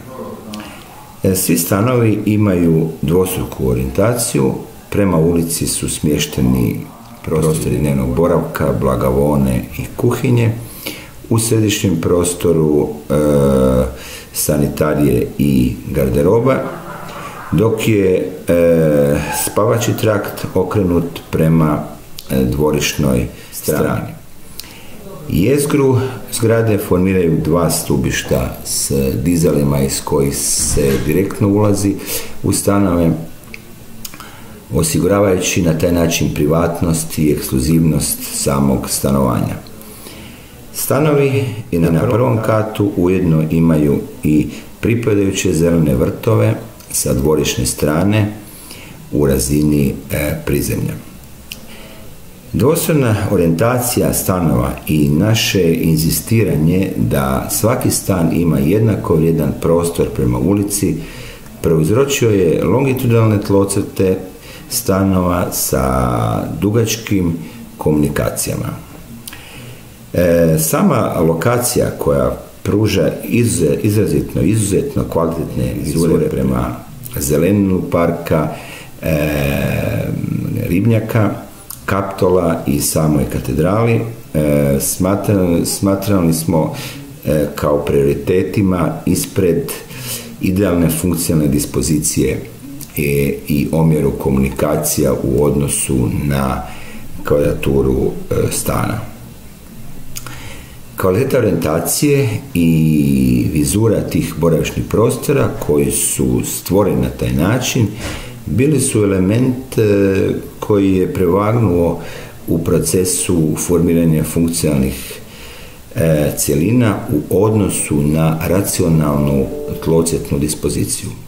S8: E, svi stanovi imaju dvostruku orijentaciju, prema ulici su smješteni prostori dnevnog boravka, blagavone i kuhinje, u središnjem prostoru e, sanitarije i garderoba, dok je e, spavači trakt okrenut prema e, dvorišnoj strani. Jezgru zgrade formiraju dva stubišta s dizalima iz kojih se direktno ulazi u stanove, osiguravajući na taj način privatnost i ekskluzivnost samog stanovanja. Stanovi i na prvom katu ujedno imaju i pripadajuće zelene vrtove sa dvorišne strane u razini e, prizemlja. Dvosredna orijentacija stanova i naše inzistiranje da svaki stan ima jednako vrijedan prostor prema ulici prouzročio je longitudinalne tlocrte stanova sa dugačkim komunikacijama. E, sama lokacija koja pruža izrazitno, izuzetno kvalitetne izvore prema zeleninu parka, e, ribnjaka, kaptola i samoj katedrali. E, smatrali, smo e, kao prioritetima ispred idealne funkcionalne dispozicije i, i omjeru komunikacija u odnosu na kvadraturu e, stana. Kvaliteta orientacije i vizura tih boravišnih prostora koji su stvoreni na taj način bili su element e, koji je prevagnuo u procesu formiranja funkcionalnih e, cjelina u odnosu na racionalnu tlocetnu dispoziciju.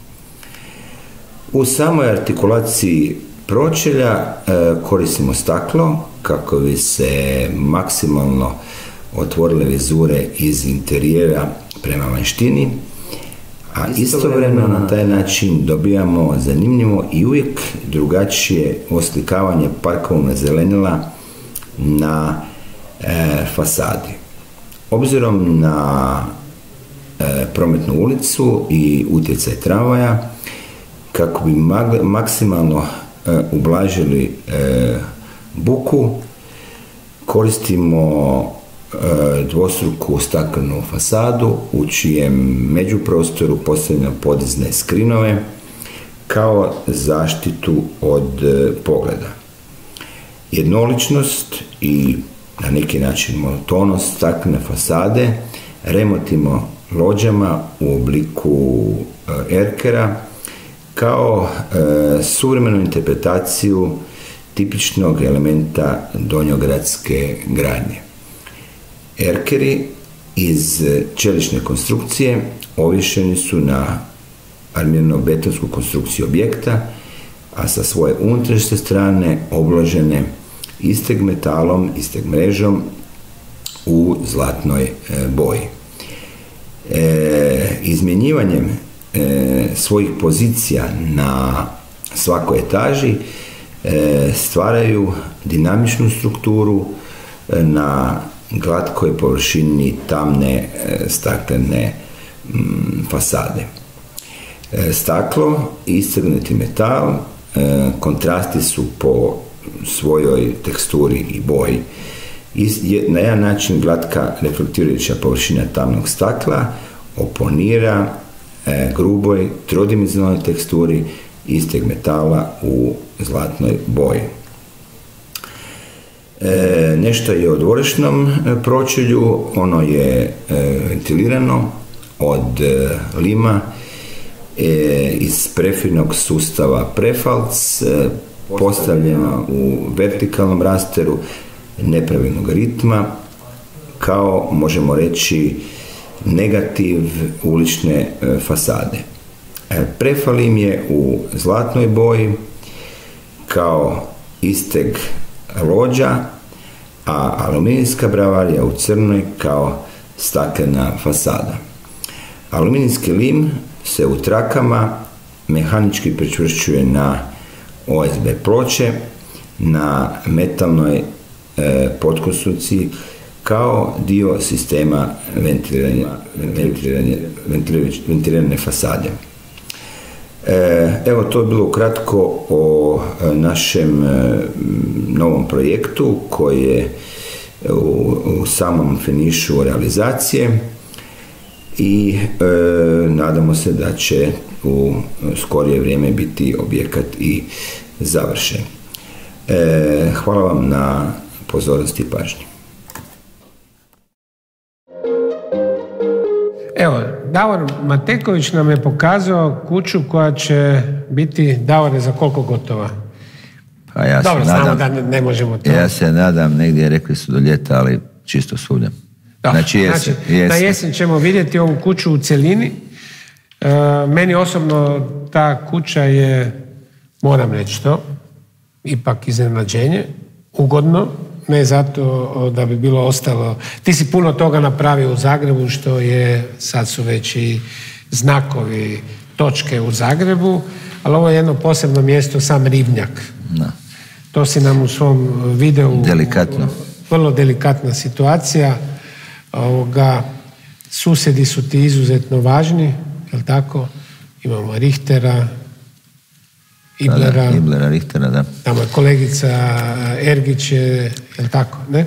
S8: U samoj artikulaciji pročelja e, koristimo staklo kako bi se maksimalno otvorile vizure iz interijera prema vanštini, a istovremeno na taj način dobijamo zanimljivo i uvijek drugačije oslikavanje parkovne zelenila na e, fasadi. Obzirom na e, prometnu ulicu i utjecaj tramvaja, kako bi maksimalno e, ublažili buku, koristimo E, dvostruku staklenu fasadu u čijem međuprostoru postavljamo podizne skrinove kao zaštitu od e, pogleda. Jednoličnost i na neki način monotonost staklene fasade remotimo lođama u obliku e, erkera kao suvremenu interpretaciju tipičnog elementa donjogradske gradnje. Erkeri iz čelične konstrukcije ovišeni su na armirno-betonsku konstrukciju objekta, a sa svoje unutrašnje strane obložene isteg metalom, isteg mrežom u zlatnoj e, boji. E, izmjenjivanjem e, svojih pozicija na svakoj etaži e, stvaraju dinamičnu strukturu e, na glatkoj površini tamne staklene fasade. Staklo i istrgnuti metal kontrasti su po svojoj teksturi i boji. Na jedan način glatka reflektirajuća površina tamnog stakla oponira e, gruboj trodimenzionalnoj teksturi isteg metala u zlatnoj boji. E, nešto je o dvorišnom e, pročelju, ono je ventilirano od lima iz prefirnog sustava prefalc, postavljeno u vertikalnom rasteru nepravilnog ritma, kao možemo reći negativ ulične e, fasade. E, prefalim je u zlatnoj boji kao isteg lođa, a aluminijska bravarija u crnoj kao staklena fasada. Aluminijski lim se u trakama mehanički prečvršćuje na OSB ploče, na metalnoj e, kao dio sistema ventilirane fasade. E, evo to je bilo kratko o e, našem e, novom projektu koji je u, samom finišu realizacije i nadamo se da će u skorije vrijeme biti objekat i završen. hvala vam na pozornosti i pažnji.
S2: Evo, Davor Mateković nam je pokazao kuću koja će biti, Davor, za koliko gotova?
S9: Pa ja
S2: Dobro,
S9: se nadam,
S2: da ne, možemo to.
S9: Ja se nadam, negdje rekli su do ljeta, ali čisto svugdje. znači, jesen,
S2: znači, Na jesen ćemo vidjeti ovu kuću u cjelini. E, meni osobno ta kuća je, moram reći to, ipak iznenađenje, ugodno, ne zato da bi bilo ostalo. Ti si puno toga napravio u Zagrebu što je, sad su već i znakovi, točke u Zagrebu, ali ovo je jedno posebno mjesto, sam Rivnjak. Da. To si nam u svom videu...
S9: Delikatno.
S2: Vrlo delikatna situacija. Ovoga, susjedi su ti izuzetno važni, jel tako? Imamo Richtera, Iblera.
S9: Iblera, Richtera, da.
S2: Tamo je kolegica Ergić je, jel tako, ne?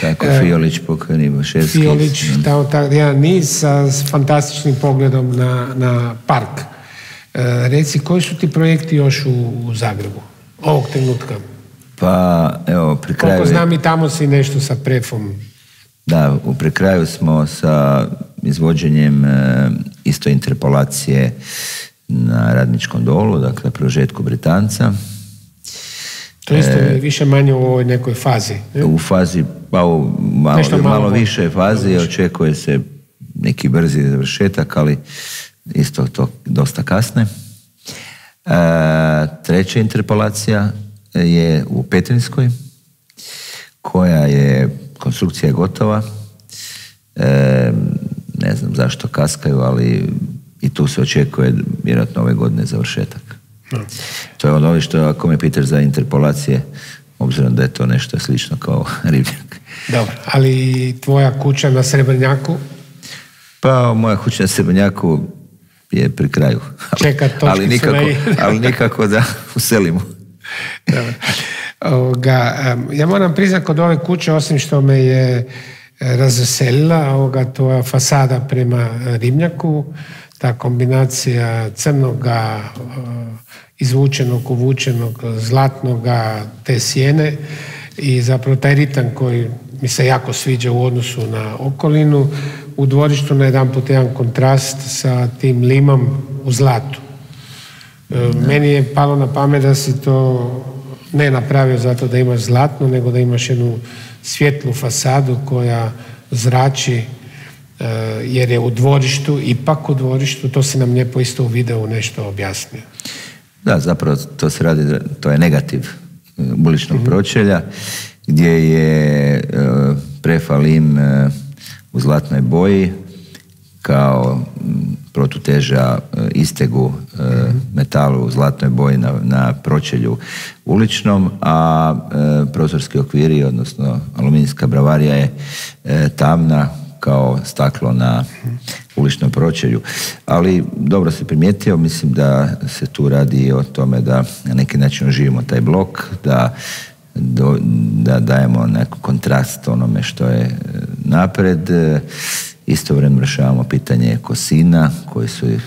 S9: Tako, e, Fiolić pokojni Boševski.
S2: Fiolić, tamo ta, jedan niz sa fantastičnim pogledom na, na park. E, reci, koji su ti projekti još u, u Zagrebu, ovog trenutka?
S9: Pa, evo, pri kraju...
S2: Koliko znam i tamo si nešto sa prefom.
S9: Da, u prekraju smo sa izvođenjem e, isto interpolacije na radničkom dolu, dakle prožetku Britanca.
S2: To isto je više manje u ovoj nekoj fazi.
S9: U fazi, pa u malo, malo, malo više fazi, očekuje se neki brzi završetak, ali isto to dosta kasne. E, treća interpolacija je u Petrinskoj, koja je, konstrukcija je gotova. E, ne znam zašto kaskaju, ali i tu se očekuje vjerojatno ove godine završetak. To je ono što ako me pitaš za interpolacije, obzirom da je to nešto slično kao ribnjak.
S2: Dobro, ali tvoja kuća na Srebrnjaku?
S9: Pa moja kuća na Srebrnjaku je pri kraju.
S2: Čeka
S9: ali, nikako, ali nikako da uselimo.
S2: Dobro. Ovoga, ja moram priznati kod ove kuće, osim što me je e, razveselila, ovoga, tvoja fasada prema Ribnjaku, ta kombinacija crnoga, e, izvučenog, uvučenog, zlatnoga, te sjene i zapravo taj ritam koji mi se jako sviđa u odnosu na okolinu, u dvorištu na jedan put jedan kontrast sa tim limom u zlatu. E, meni je palo na pamet da si to ne napravio zato da imaš zlatno, nego da imaš jednu svjetlu fasadu koja zrači jer je u dvorištu, ipak u dvorištu, to se nam lijepo isto u videu nešto objasnio.
S9: Da, zapravo to se radi, to je negativ uličnog mm pročelja, gdje je prefalim u zlatnoj boji kao protuteža e, istegu e, metalu u zlatnoj boji na, na pročelju uličnom, a e, prostorski okviri, odnosno aluminijska bravarija je tamna kao staklo na uličnom pročelju. Ali dobro se primijetio, mislim da se tu radi o tome da na neki način oživimo taj blok, da da dajemo neku kontrast onome što je napred Istovremeno rješavamo pitanje kosina koji su e,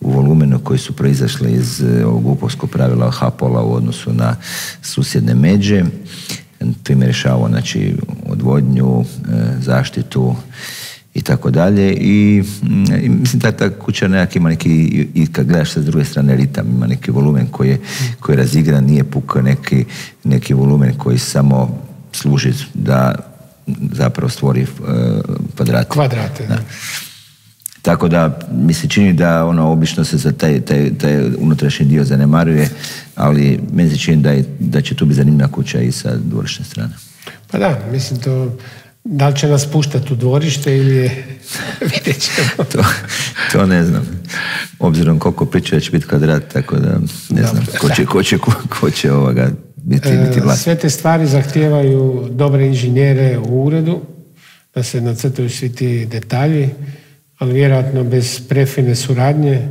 S9: u volumenu koji su proizašli iz e, ovog upovskog pravila Hapola u odnosu na susjedne međe. Time rješavamo znači, odvodnju, e, zaštitu i tako dalje. I, mislim da ta kuća nekak ima neki, i kad gledaš sa druge strane ritam, ima neki volumen koji je, koji je razigran, nije puk neki, neki volumen koji samo služi da zapravo stvori uh, kvadrate.
S2: Kvadrate, da.
S9: Tako da mi se čini da ono obično se za taj, taj, taj unutrašnji dio zanemaruje, ali meni se čini da, je, da će tu biti zanimljiva kuća i sa dvorišne strane.
S2: Pa da, mislim to, da li će nas puštati u dvorište ili je, vidjet ćemo.
S9: to, to ne znam. Obzirom koliko priča će biti kvadrat, tako da ne znam ko će, ko će, ko će ovoga biti, biti
S2: e, Sve te stvari zahtijevaju dobre inženjere u uredu, da se nacrtaju svi ti detalji, ali vjerojatno bez prefine suradnje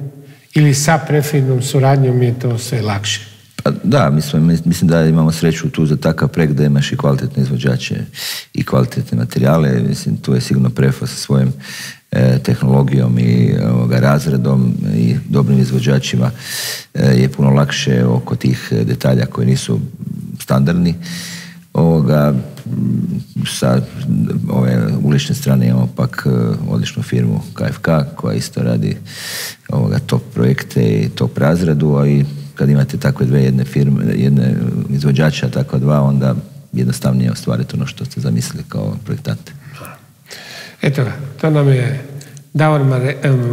S2: ili sa prefinom suradnjom je to sve lakše.
S9: Pa da, mislim, mislim da imamo sreću tu za takav projekt da imaš i kvalitetne izvođače i kvalitetne materijale. Mislim, tu je sigurno prefo sa svojim e, tehnologijom i ovoga, razredom i dobrim izvođačima e, je puno lakše oko tih detalja koji nisu standardni. Ovoga, sa ove ulične strane imamo pak e, odličnu firmu KFK koja isto radi ovoga top projekte i top razradu, a i kad imate takve dve jedne firme, jedne izvođača, tako dva, onda jednostavnije ostvariti ono što ste zamislili kao projektante.
S2: Eto ga, to nam je Davor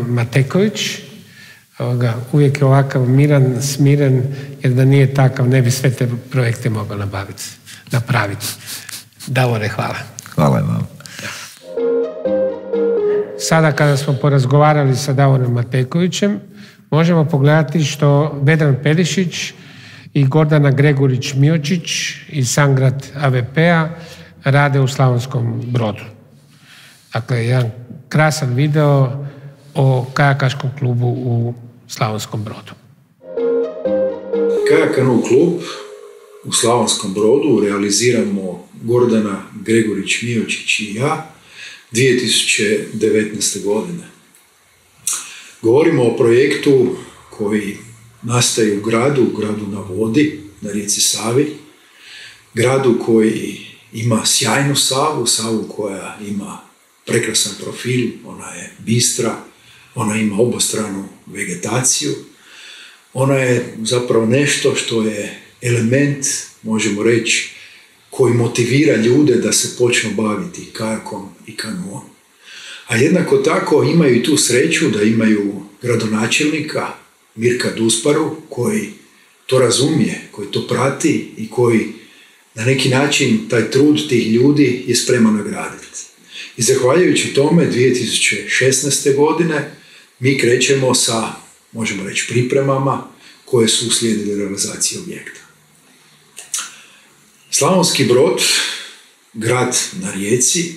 S2: Mateković, ovoga, uvijek je ovakav miran, smiren, jer da nije takav ne bi sve te projekte mogao nabaviti, napraviti. Davore, hvala.
S9: Hvala vam.
S2: Sada kada smo porazgovarali sa Davorom Matekovićem, možemo pogledati što Vedran Pedišić i Gordana Gregurić-Miočić iz Sangrad AVP-a rade u Slavonskom brodu. Dakle, jedan krasan video o kajakaškom klubu u Slavonskom brodu.
S10: Kajakanu klub u Slavonskom brodu realiziramo Gordana Gregorić Miočić i ja 2019. godine. Govorimo o projektu koji nastaje u gradu, u gradu na vodi, na rijeci Savi, gradu koji ima sjajnu Savu, Savu koja ima prekrasan profil, ona je bistra, ona ima obostranu vegetaciju, ona je zapravo nešto što je element, možemo reći, koji motivira ljude da se počnu baviti kajakom i kanuom. A jednako tako imaju i tu sreću da imaju gradonačelnika Mirka Dusparu koji to razumije, koji to prati i koji na neki način taj trud tih ljudi je spreman nagraditi. I zahvaljujući tome 2016. godine mi krećemo sa, možemo reći, pripremama koje su uslijedile realizacije objekta. Slavonski brod, grad na rijeci,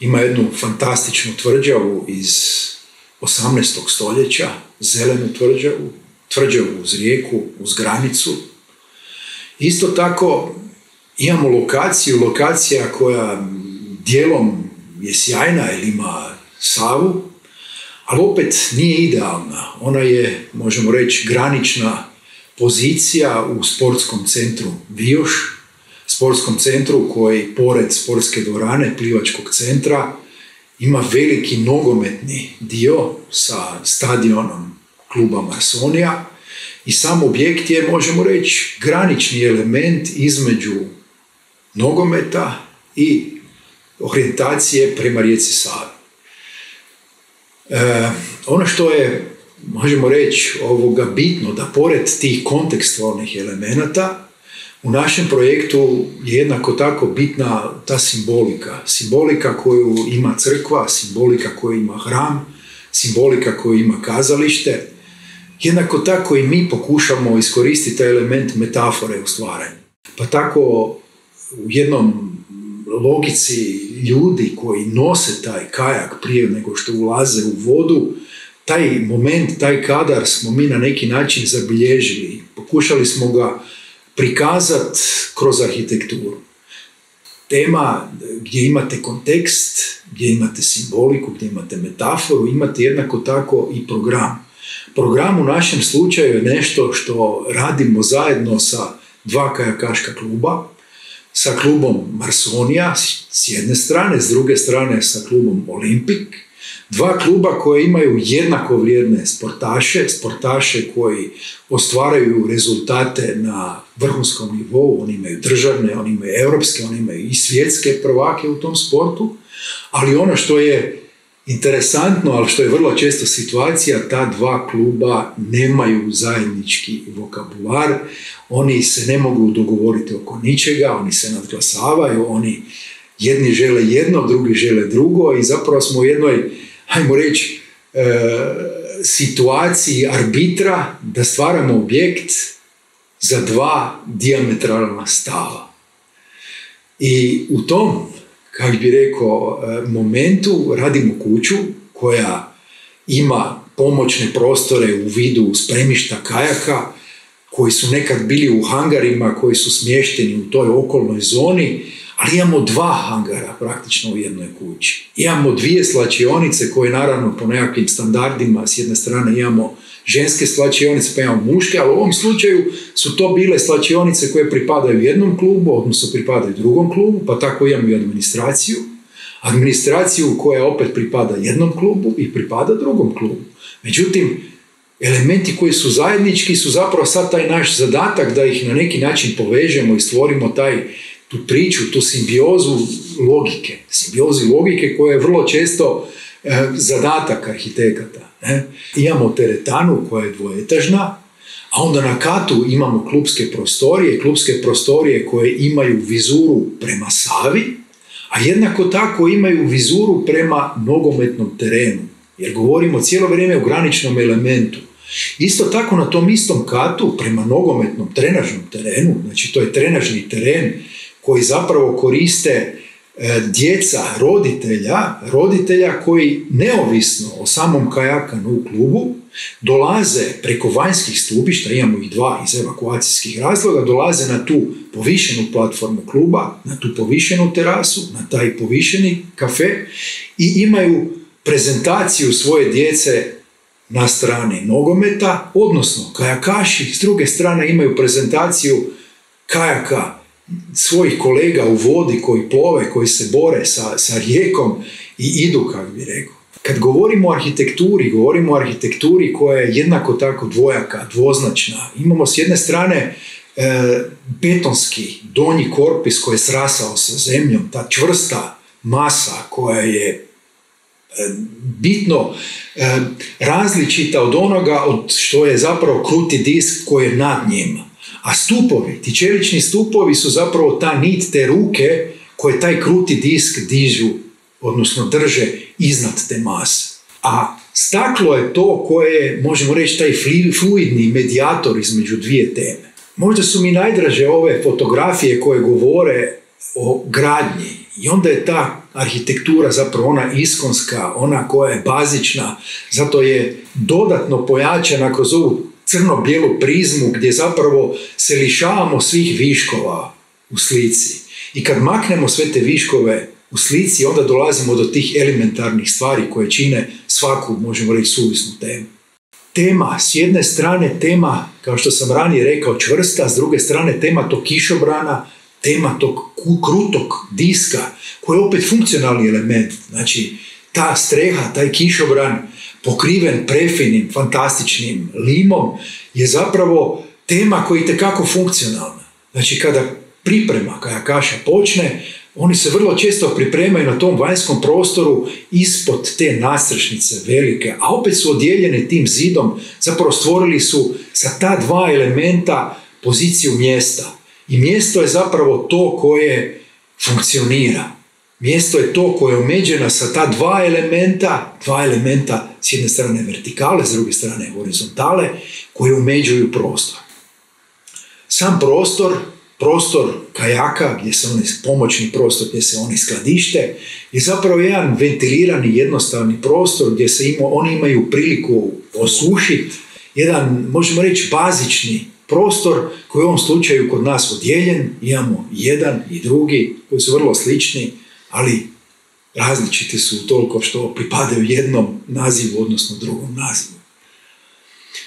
S10: ima jednu fantastičnu tvrđavu iz 18. stoljeća, zelenu tvrđavu, tvrđavu uz rijeku, uz granicu. Isto tako imamo lokaciju, lokacija koja dijelom je sjajna jer ima Savu, ali opet nije idealna. Ona je, možemo reći, granična pozicija u sportskom centru Vioš, sportskom centru koji pored sportske dvorane plivačkog centra ima veliki nogometni dio sa stadionom kluba Marsonija i sam objekt je, možemo reći, granični element između nogometa i orijentacije prema rijeci Savi. E, ono što je, možemo reći, ovoga bitno, da pored tih kontekstualnih elemenata, u našem projektu je jednako tako bitna ta simbolika. Simbolika koju ima crkva, simbolika koju ima hram, simbolika koju ima kazalište. Jednako tako i mi pokušamo iskoristiti taj element metafore u stvaranju. Pa tako u jednom logici ljudi koji nose taj kajak prije nego što ulaze u vodu, taj moment, taj kadar smo mi na neki način zabilježili. Pokušali smo ga prikazati kroz arhitekturu. Tema gdje imate kontekst, gdje imate simboliku, gdje imate metaforu, imate jednako tako i program. Program u našem slučaju je nešto što radimo zajedno sa dva kajakaška kluba, sa klubom Marsonija s jedne strane, s druge strane sa klubom Olimpik. Dva kluba koje imaju jednako vrijedne sportaše, sportaše koji ostvaraju rezultate na vrhunskom nivou, oni imaju državne, oni imaju europske, oni imaju i svjetske prvake u tom sportu, ali ono što je interesantno, ali što je vrlo često situacija, ta dva kluba nemaju zajednički vokabular, oni se ne mogu dogovoriti oko ničega, oni se nadglasavaju, oni jedni žele jedno, drugi žele drugo i zapravo smo u jednoj, hajmo reći, e, situaciji arbitra da stvaramo objekt za dva diametralna stava. I u tom kako bi rekao, e, momentu radimo kuću koja ima pomoćne prostore u vidu spremišta kajaka koji su nekad bili u hangarima koji su smješteni u toj okolnoj zoni, ali imamo dva hangara praktično u jednoj kući. Imamo dvije slačionice koje naravno po nekakvim standardima s jedne strane imamo ženske slačionice, pa imamo muške, ali u ovom slučaju su to bile slačionice koje pripadaju jednom klubu, odnosno pripadaju drugom klubu, pa tako imamo i administraciju. Administraciju koja opet pripada jednom klubu i pripada drugom klubu. Međutim, elementi koji su zajednički su zapravo sad taj naš zadatak da ih na neki način povežemo i stvorimo taj, tu priču, tu simbiozu logike. Simbiozu logike koja je vrlo često e, zadatak arhitekata. Ne? Imamo teretanu koja je dvoetažna, a onda na katu imamo klubske prostorije, klubske prostorije koje imaju vizuru prema Savi, a jednako tako imaju vizuru prema nogometnom terenu. Jer govorimo cijelo vrijeme o graničnom elementu. Isto tako na tom istom katu, prema nogometnom trenažnom terenu, znači to je trenažni teren koji zapravo koriste E, djeca roditelja, roditelja koji neovisno o samom kajakanu u klubu dolaze preko vanjskih stubišta, imamo ih dva iz evakuacijskih razloga, dolaze na tu povišenu platformu kluba, na tu povišenu terasu, na taj povišeni kafe i imaju prezentaciju svoje djece na strani nogometa, odnosno kajakaši s druge strane imaju prezentaciju kajaka svojih kolega u vodi koji plove, koji se bore sa, sa rijekom i idu, kako bi rekao. Kad govorimo o arhitekturi, govorimo o arhitekturi koja je jednako tako dvojaka, dvoznačna. Imamo s jedne strane e, betonski donji korpis koji je srasao sa zemljom, ta čvrsta masa koja je bitno e, različita od onoga od što je zapravo kruti disk koji je nad njim. A stupovi, ti čelični stupovi su zapravo ta nit, te ruke koje taj kruti disk dižu, odnosno drže iznad te mase. A staklo je to koje, možemo reći, taj fluidni medijator između dvije teme. Možda su mi najdraže ove fotografije koje govore o gradnji i onda je ta arhitektura zapravo ona iskonska, ona koja je bazična, zato je dodatno pojačana kroz ovu crno-bijelu prizmu gdje zapravo se lišavamo svih viškova u slici. I kad maknemo sve te viškove u slici, onda dolazimo do tih elementarnih stvari koje čine svaku, možemo reći, suvisnu temu. Tema, s jedne strane tema, kao što sam ranije rekao, čvrsta, s druge strane tema tog kišobrana, tema tog krutog diska, koji je opet funkcionalni element. Znači, ta streha, taj kišobran, pokriven prefinim, fantastičnim limom, je zapravo tema koja je itekako funkcionalna. Znači, kada priprema kajakaša počne, oni se vrlo često pripremaju na tom vanjskom prostoru ispod te nasrešnice velike, a opet su odijeljene tim zidom, zapravo stvorili su sa ta dva elementa poziciju mjesta. I mjesto je zapravo to koje funkcionira. Mjesto je to koje je omeđeno sa ta dva elementa, dva elementa s jedne strane vertikale, s druge strane horizontale, koje umeđuju prostor. Sam prostor prostor kajaka, gdje se oni, pomoćni prostor gdje se oni skladište, je zapravo jedan ventilirani jednostavni prostor gdje se ima, oni imaju priliku osušiti, jedan, možemo reći, bazični prostor koji u ovom slučaju kod nas odijeljen, imamo jedan i drugi koji su vrlo slični, ali različiti su toliko što pripadaju jednom nazivu, odnosno drugom nazivu.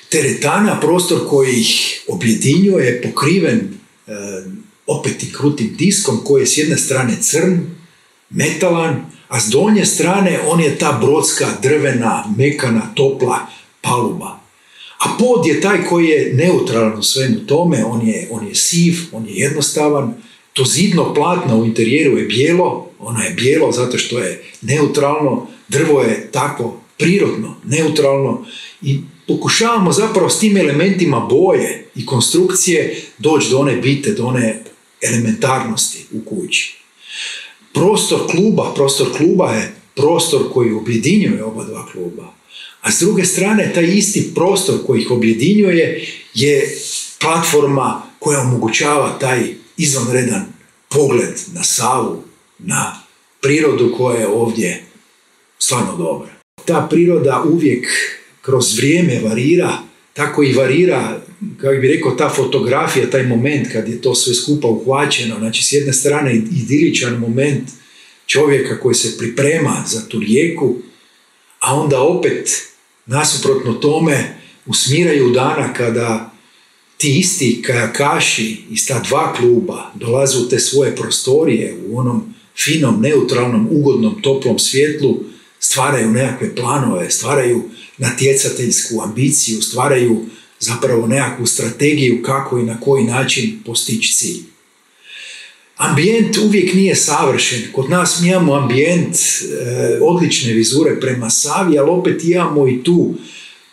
S10: Teretana, prostor koji ih objedinjuje, pokriven E, opet i krutim diskom koji je s jedne strane crn, metalan, a s donje strane on je ta brodska, drvena, mekana, topla paluba. A pod je taj koji je neutralan u svemu tome, on je, on je siv, on je jednostavan, to zidno platno u interijeru je bijelo, ono je bijelo zato što je neutralno, drvo je tako prirodno, neutralno i pokušavamo zapravo s tim elementima boje i konstrukcije doći do one bite, do one elementarnosti u kući. Prostor kluba, prostor kluba je prostor koji objedinjuje oba dva kluba. A s druge strane, taj isti prostor koji ih objedinjuje je platforma koja omogućava taj izvanredan pogled na Savu, na prirodu koja je ovdje stvarno dobra. Ta priroda uvijek kroz vrijeme varira, tako i varira, kako bi rekao, ta fotografija, taj moment kad je to sve skupa uhvaćeno. Znači, s jedne strane idiličan moment čovjeka koji se priprema za tu rijeku, a onda opet, nasuprotno tome, usmiraju dana kada ti isti kajakaši iz ta dva kluba dolaze u te svoje prostorije u onom finom, neutralnom, ugodnom, toplom svjetlu, stvaraju nekakve planove, stvaraju natjecateljsku ambiciju, stvaraju zapravo nekakvu strategiju kako i na koji način postići cilj. Ambijent uvijek nije savršen. Kod nas mi imamo ambijent e, odlične vizure prema Savi, ali opet imamo i tu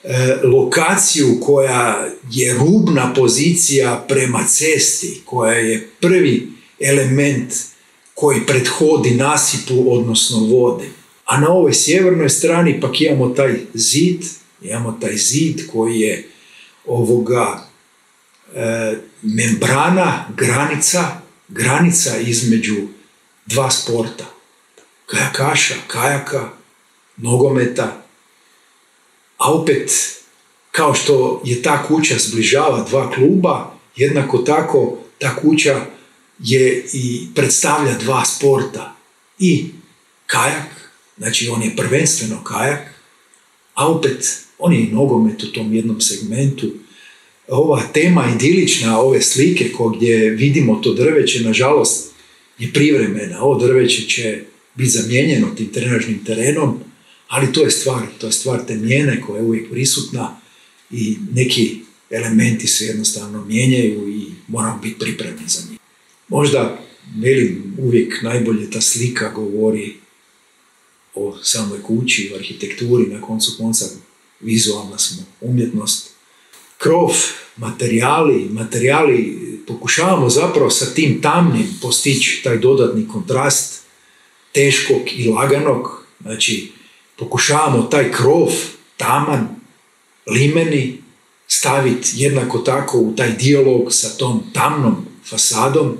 S10: e, lokaciju koja je rubna pozicija prema cesti, koja je prvi element koji prethodi nasipu, odnosno vode. A na ovoj sjevernoj strani pak imamo taj zid, imamo taj zid koji je ovoga e, membrana, granica, granica između dva sporta. Kajakaša, kajaka, nogometa, a opet kao što je ta kuća zbližava dva kluba, jednako tako ta kuća je i predstavlja dva sporta. I kajak Znači on je prvenstveno kajak, a opet on je i nogomet u tom jednom segmentu. Ova tema idilična, ove slike gdje vidimo to drveće, nažalost, je privremena. Ovo drveće će biti zamijenjeno tim trenažnim terenom, ali to je stvar, to je stvar te mjene koja je uvijek prisutna i neki elementi se jednostavno mijenjaju i moramo biti pripremni za njih. Možda, velim, uvijek najbolje ta slika govori o samoj kući, o arhitekturi, na koncu konca vizualna smo umjetnost. Krov, materijali, materijali, pokušavamo zapravo sa tim tamnim postići taj dodatni kontrast teškog i laganog. Znači, pokušavamo taj krov, taman, limeni, staviti jednako tako u taj dijalog sa tom tamnom fasadom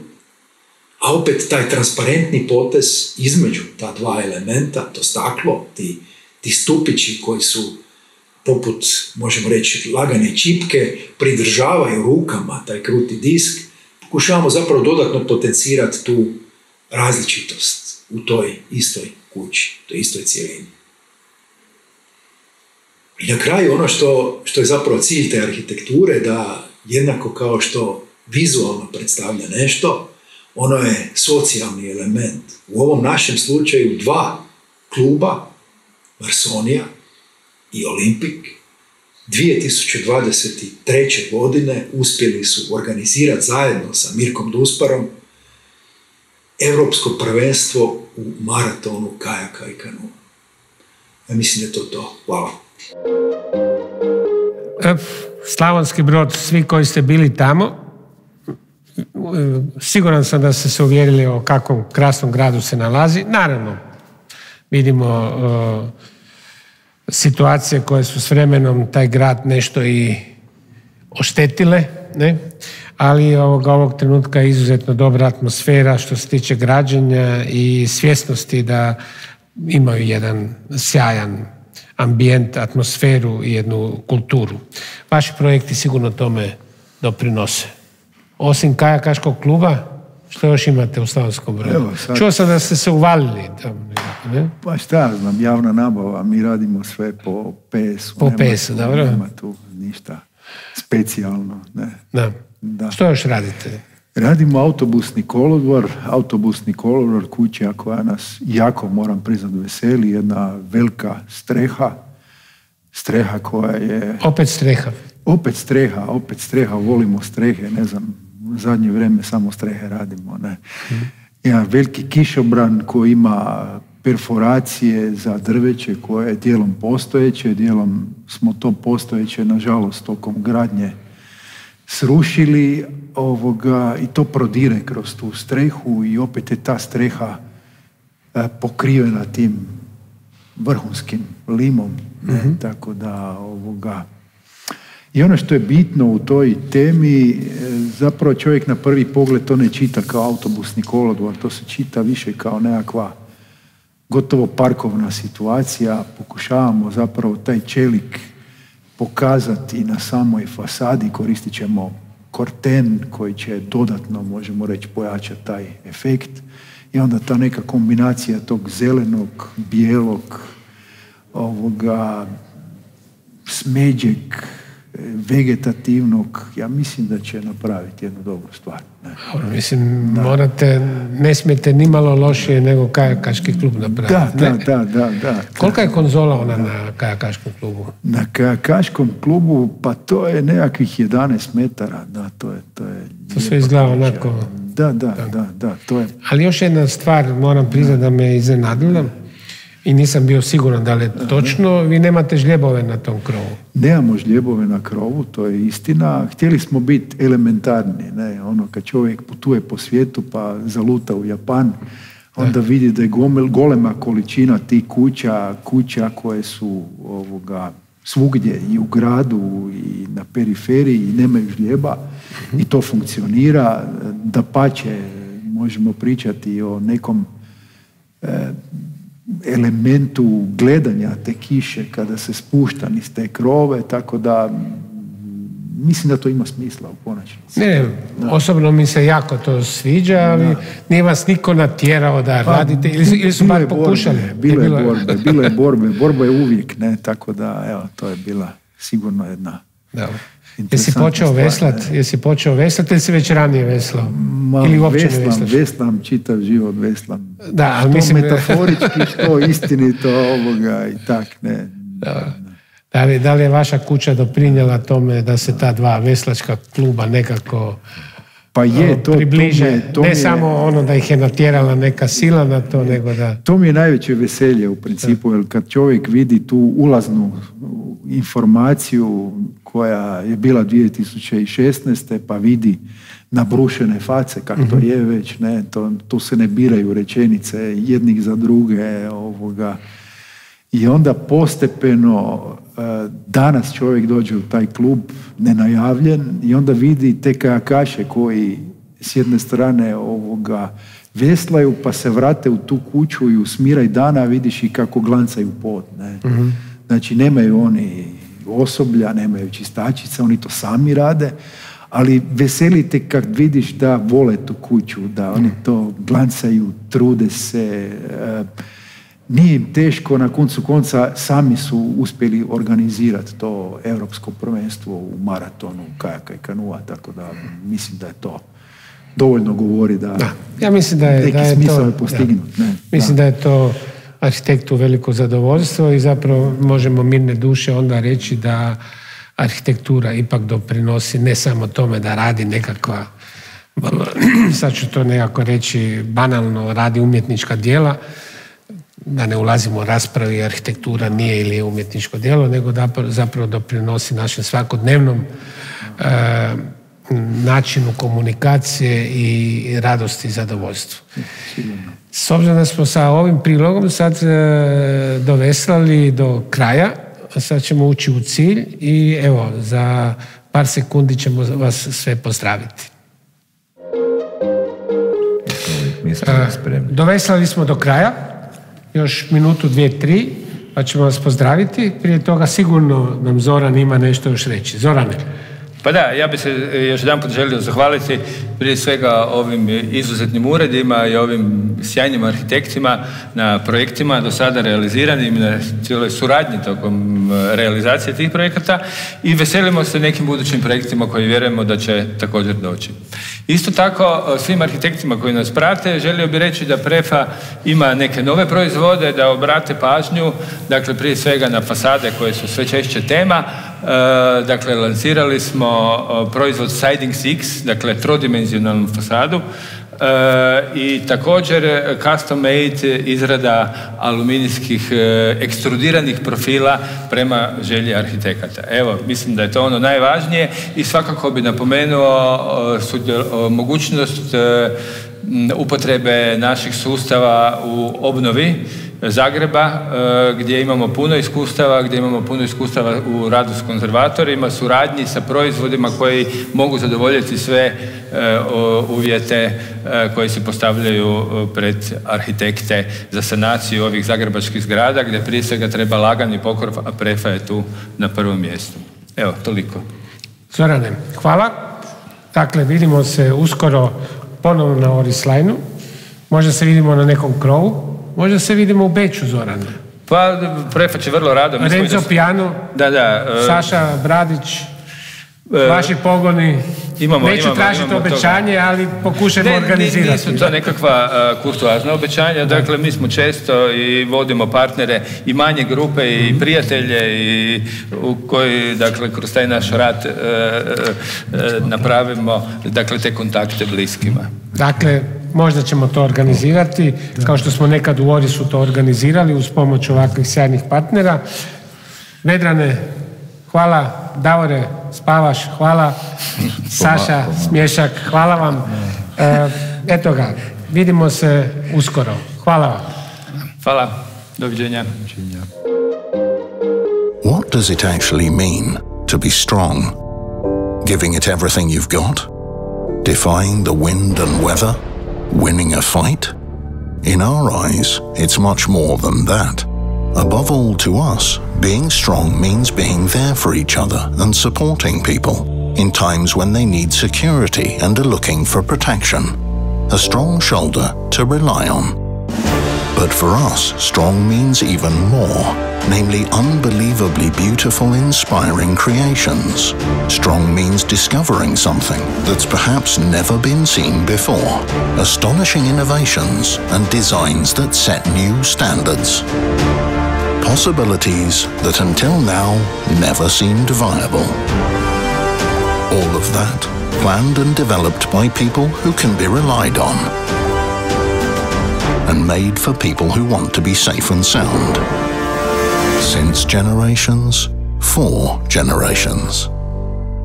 S10: a opet taj transparentni potez između ta dva elementa, to staklo, ti, ti stupići koji su poput, možemo reći, lagane čipke, pridržavaju rukama taj kruti disk, pokušavamo zapravo dodatno potencirati tu različitost u toj istoj kući, toj istoj cijelini. I na kraju ono što, što je zapravo cilj te arhitekture, da jednako kao što vizualno predstavlja nešto, ono je socijalni element. U ovom našem slučaju dva kluba, Varsonija i Olimpik, 2023. godine uspjeli su organizirati zajedno sa Mirkom Dusparom europsko prvenstvo u maratonu kajaka i kanu. Ja mislim da je to to. Hvala.
S2: Slavonski brod, svi koji ste bili tamo, siguran sam da ste se uvjerili o kakvom krasnom gradu se nalazi. Naravno, vidimo situacije koje su s vremenom taj grad nešto i oštetile, ne? ali ovog, ovog trenutka je izuzetno dobra atmosfera što se tiče građenja i svjesnosti da imaju jedan sjajan ambijent, atmosferu i jednu kulturu. Vaši projekti sigurno tome doprinose. Osim kajakaškog kluba, što još imate u Slavonskom brodu? Čuo sam da ste se uvalili.
S11: ne? Pa šta znam, javna nabava, mi radimo sve po PS-u.
S2: Po PS-u, dobro.
S11: Nema tu ništa specijalno. Ne.
S2: Da. da. Što još radite?
S11: Radimo autobusni kolodvor, autobusni kolodvor kuća koja nas jako, moram priznat, veseli, jedna velika streha, streha koja je...
S2: Opet streha.
S11: Opet streha, opet streha, volimo strehe, ne znam, u zadnje vrijeme samo strehe radimo. Ne. Mm. Jedan veliki kišobran koji ima perforacije za drveće koje je dijelom postojeće, dijelom smo to postojeće, nažalost, tokom gradnje srušili ovoga, i to prodire kroz tu strehu i opet je ta streha e, pokrivena tim vrhunskim limom. Mhm. Tako da ovoga, i ono što je bitno u toj temi, e, zapravo čovjek na prvi pogled to ne čita kao autobusni kolodvor, to se čita više kao nekakva gotovo parkovna situacija. Pokušavamo zapravo taj čelik pokazati na samoj fasadi, koristit ćemo korten koji će dodatno, možemo reći, pojačati taj efekt. I onda ta neka kombinacija tog zelenog, bijelog, ovoga smeđeg, vegetativnog, ja mislim da će napraviti jednu dobru stvar. Ne.
S2: Mislim, morate, ne smijete ni malo lošije nego kajakaški klub napraviti.
S11: Da, da, da, da, da.
S2: Kolika je konzola ona na kajakaškom klubu?
S11: Na kajakaškom klubu, pa to je nekakvih 11 metara, da, to je... To, je
S2: to sve izgleda onako...
S11: Da, da, da, da, to je...
S2: Ali još jedna stvar, moram priznati da me iznenadila i nisam bio siguran da li je točno, vi nemate žljebove na tom krovu.
S11: Nemamo žljebove na krovu, to je istina. Htjeli smo biti elementarni, ne? ono kad čovjek putuje po svijetu pa zaluta u Japan, onda vidi da je golema količina tih kuća, kuća koje su ovoga, svugdje i u gradu i na periferiji i nemaju žljeba i to funkcionira. Da pače, možemo pričati o nekom e, elementu gledanja te kiše kada se spušta niz te krove, tako da mislim da to ima smisla u konačnici.
S2: Ne, osobno mi se jako to sviđa, ali nije vas niko natjerao da pa, radite ili, ili su bar pokušali.
S11: Bilo je, borbe, bilo je borbe, borba je uvijek, ne, tako da evo, to je bila sigurno jedna
S2: da. Jesi počeo veslat? Jesi počeo veslat ili si već ranije veslao?
S11: Ma, ili uopće veslam, ne veslam, čitav život veslam.
S2: Da,
S11: što mislim... metaforički, što istinito ovoga i tak, ne.
S2: Da. Da li, da li je vaša kuća doprinjela tome da se ta dva veslačka kluba nekako
S11: pa je, to,
S2: približe,
S11: to
S2: ne samo ono da ih je natjerala neka sila na to, nego da...
S11: To mi je najveće veselje u principu, jer kad čovjek vidi tu ulaznu informaciju koja je bila 2016. pa vidi nabrušene face, kako to mhm. je već, ne, to, tu se ne biraju rečenice jednih za druge, ovoga. I onda postepeno danas čovjek dođe u taj klub nenajavljen i onda vidi te kajakaše koji s jedne strane ovoga veslaju pa se vrate u tu kuću i u smiraj dana vidiš i kako glancaju pod. Ne? Mhm. Znači nemaju oni osoblja, nemaju čistačica, oni to sami rade, ali veselite kad vidiš da vole tu kuću, da oni to glancaju, trude se, e, nije im teško, na koncu konca sami su uspjeli organizirati to europsko prvenstvo u maratonu kajaka i kanua, tako da mislim da je to dovoljno govori da,
S2: da. ja mislim da je,
S11: neki
S2: da je
S11: to, je postignut. Ne,
S2: mislim da. da je to arhitektu veliko zadovoljstvo i zapravo možemo mirne duše onda reći da arhitektura ipak doprinosi ne samo tome da radi nekakva sad ću to nekako reći banalno, radi umjetnička dijela, da ne ulazimo u raspravi arhitektura nije ili je umjetničko djelo, nego da zapravo doprinosi našem svakodnevnom e, načinu komunikacije i radosti i zadovoljstvu. S obzirom da smo sa ovim prilogom sad e, doveslali do kraja, sad ćemo ući u cilj i evo, za par sekundi ćemo vas sve pozdraviti. E, doveslali smo do kraja, još minutu, dvije, tri, pa ćemo vas pozdraviti. Prije toga sigurno nam Zoran ima nešto još reći. Zorane.
S3: Pa da, ja bih se još jedan put želio zahvaliti prije svega ovim izuzetnim uredima i ovim sjajnim arhitektima na projektima do sada realiziranim na cijeloj suradnji tokom e, realizacije tih projekata i veselimo se nekim budućim projektima koji vjerujemo da će također doći. Isto tako, e, svim arhitektima koji nas prate, želio bih reći da Prefa ima neke nove proizvode, da obrate pažnju, dakle prije svega na fasade koje su sve češće tema, e, dakle lansirali smo proizvod Siding Six, dakle trodimenzionalnu fasadu e, i također custom made izrada aluminijskih ekstrudiranih profila prema želji arhitekata. Evo, mislim da je to ono najvažnije i svakako bi napomenuo mogućnost upotrebe naših sustava u obnovi Zagreba e, gdje imamo puno iskustava, gdje imamo puno iskustava u radu s konzervatorima, suradnji sa proizvodima koji mogu zadovoljiti sve e, uvjete e, koji se postavljaju pred arhitekte za sanaciju ovih zagrebačkih zgrada gdje prije svega treba lagani pokrov, a prefa je tu na prvom mjestu. Evo, toliko.
S2: Zorane, hvala. Dakle, vidimo se uskoro ponovno na Orislajnu. Možda se vidimo na nekom krovu. Možda se vidimo u Beču, Zoran.
S3: Pa, Prefa će vrlo rado.
S2: Renzo Pijano,
S3: da, da,
S2: e, Saša Bradić, e, vaši pogoni.
S3: Imamo,
S2: Neću tražiti obećanje, ali pokušajmo ne, organizirati.
S3: Nisu to nekakva uh, kurtoazna obećanja, dakle mi smo često i vodimo partnere i manje grupe i mhm. prijatelje i u koji, dakle, kroz taj naš rad napravimo, dakle, te kontakte bliskima.
S2: Dakle, Možda ćemo to organizirati, kao što smo nekad u Orisu to organizirali uz pomoć ovakvih sjajnih partnera. Vedrane, hvala. Davore, spavaš, hvala. Saša, smješak, hvala vam. E, eto ga, vidimo se uskoro. Hvala vam.
S3: Hvala. Doviđenja.
S1: What does it actually mean to be strong? Giving it everything you've got? Defying the wind and weather? Winning a fight? In our eyes, it's much more than that. Above all to us, being strong means being there for each other and supporting people in times when they need security and are looking for protection. A strong shoulder to rely on. But for us, strong means even more, namely unbelievably beautiful, inspiring creations. Strong means discovering something that's perhaps never been seen before. Astonishing innovations and designs that set new standards. Possibilities that until now never seemed viable. All of that planned and developed by people who can be relied on and made for people who want to be safe and sound. Since generations, for generations.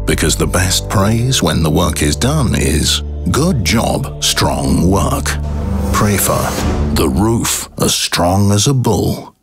S1: Because the best praise when the work is done is good job, strong work. Pray for the roof as strong as a bull.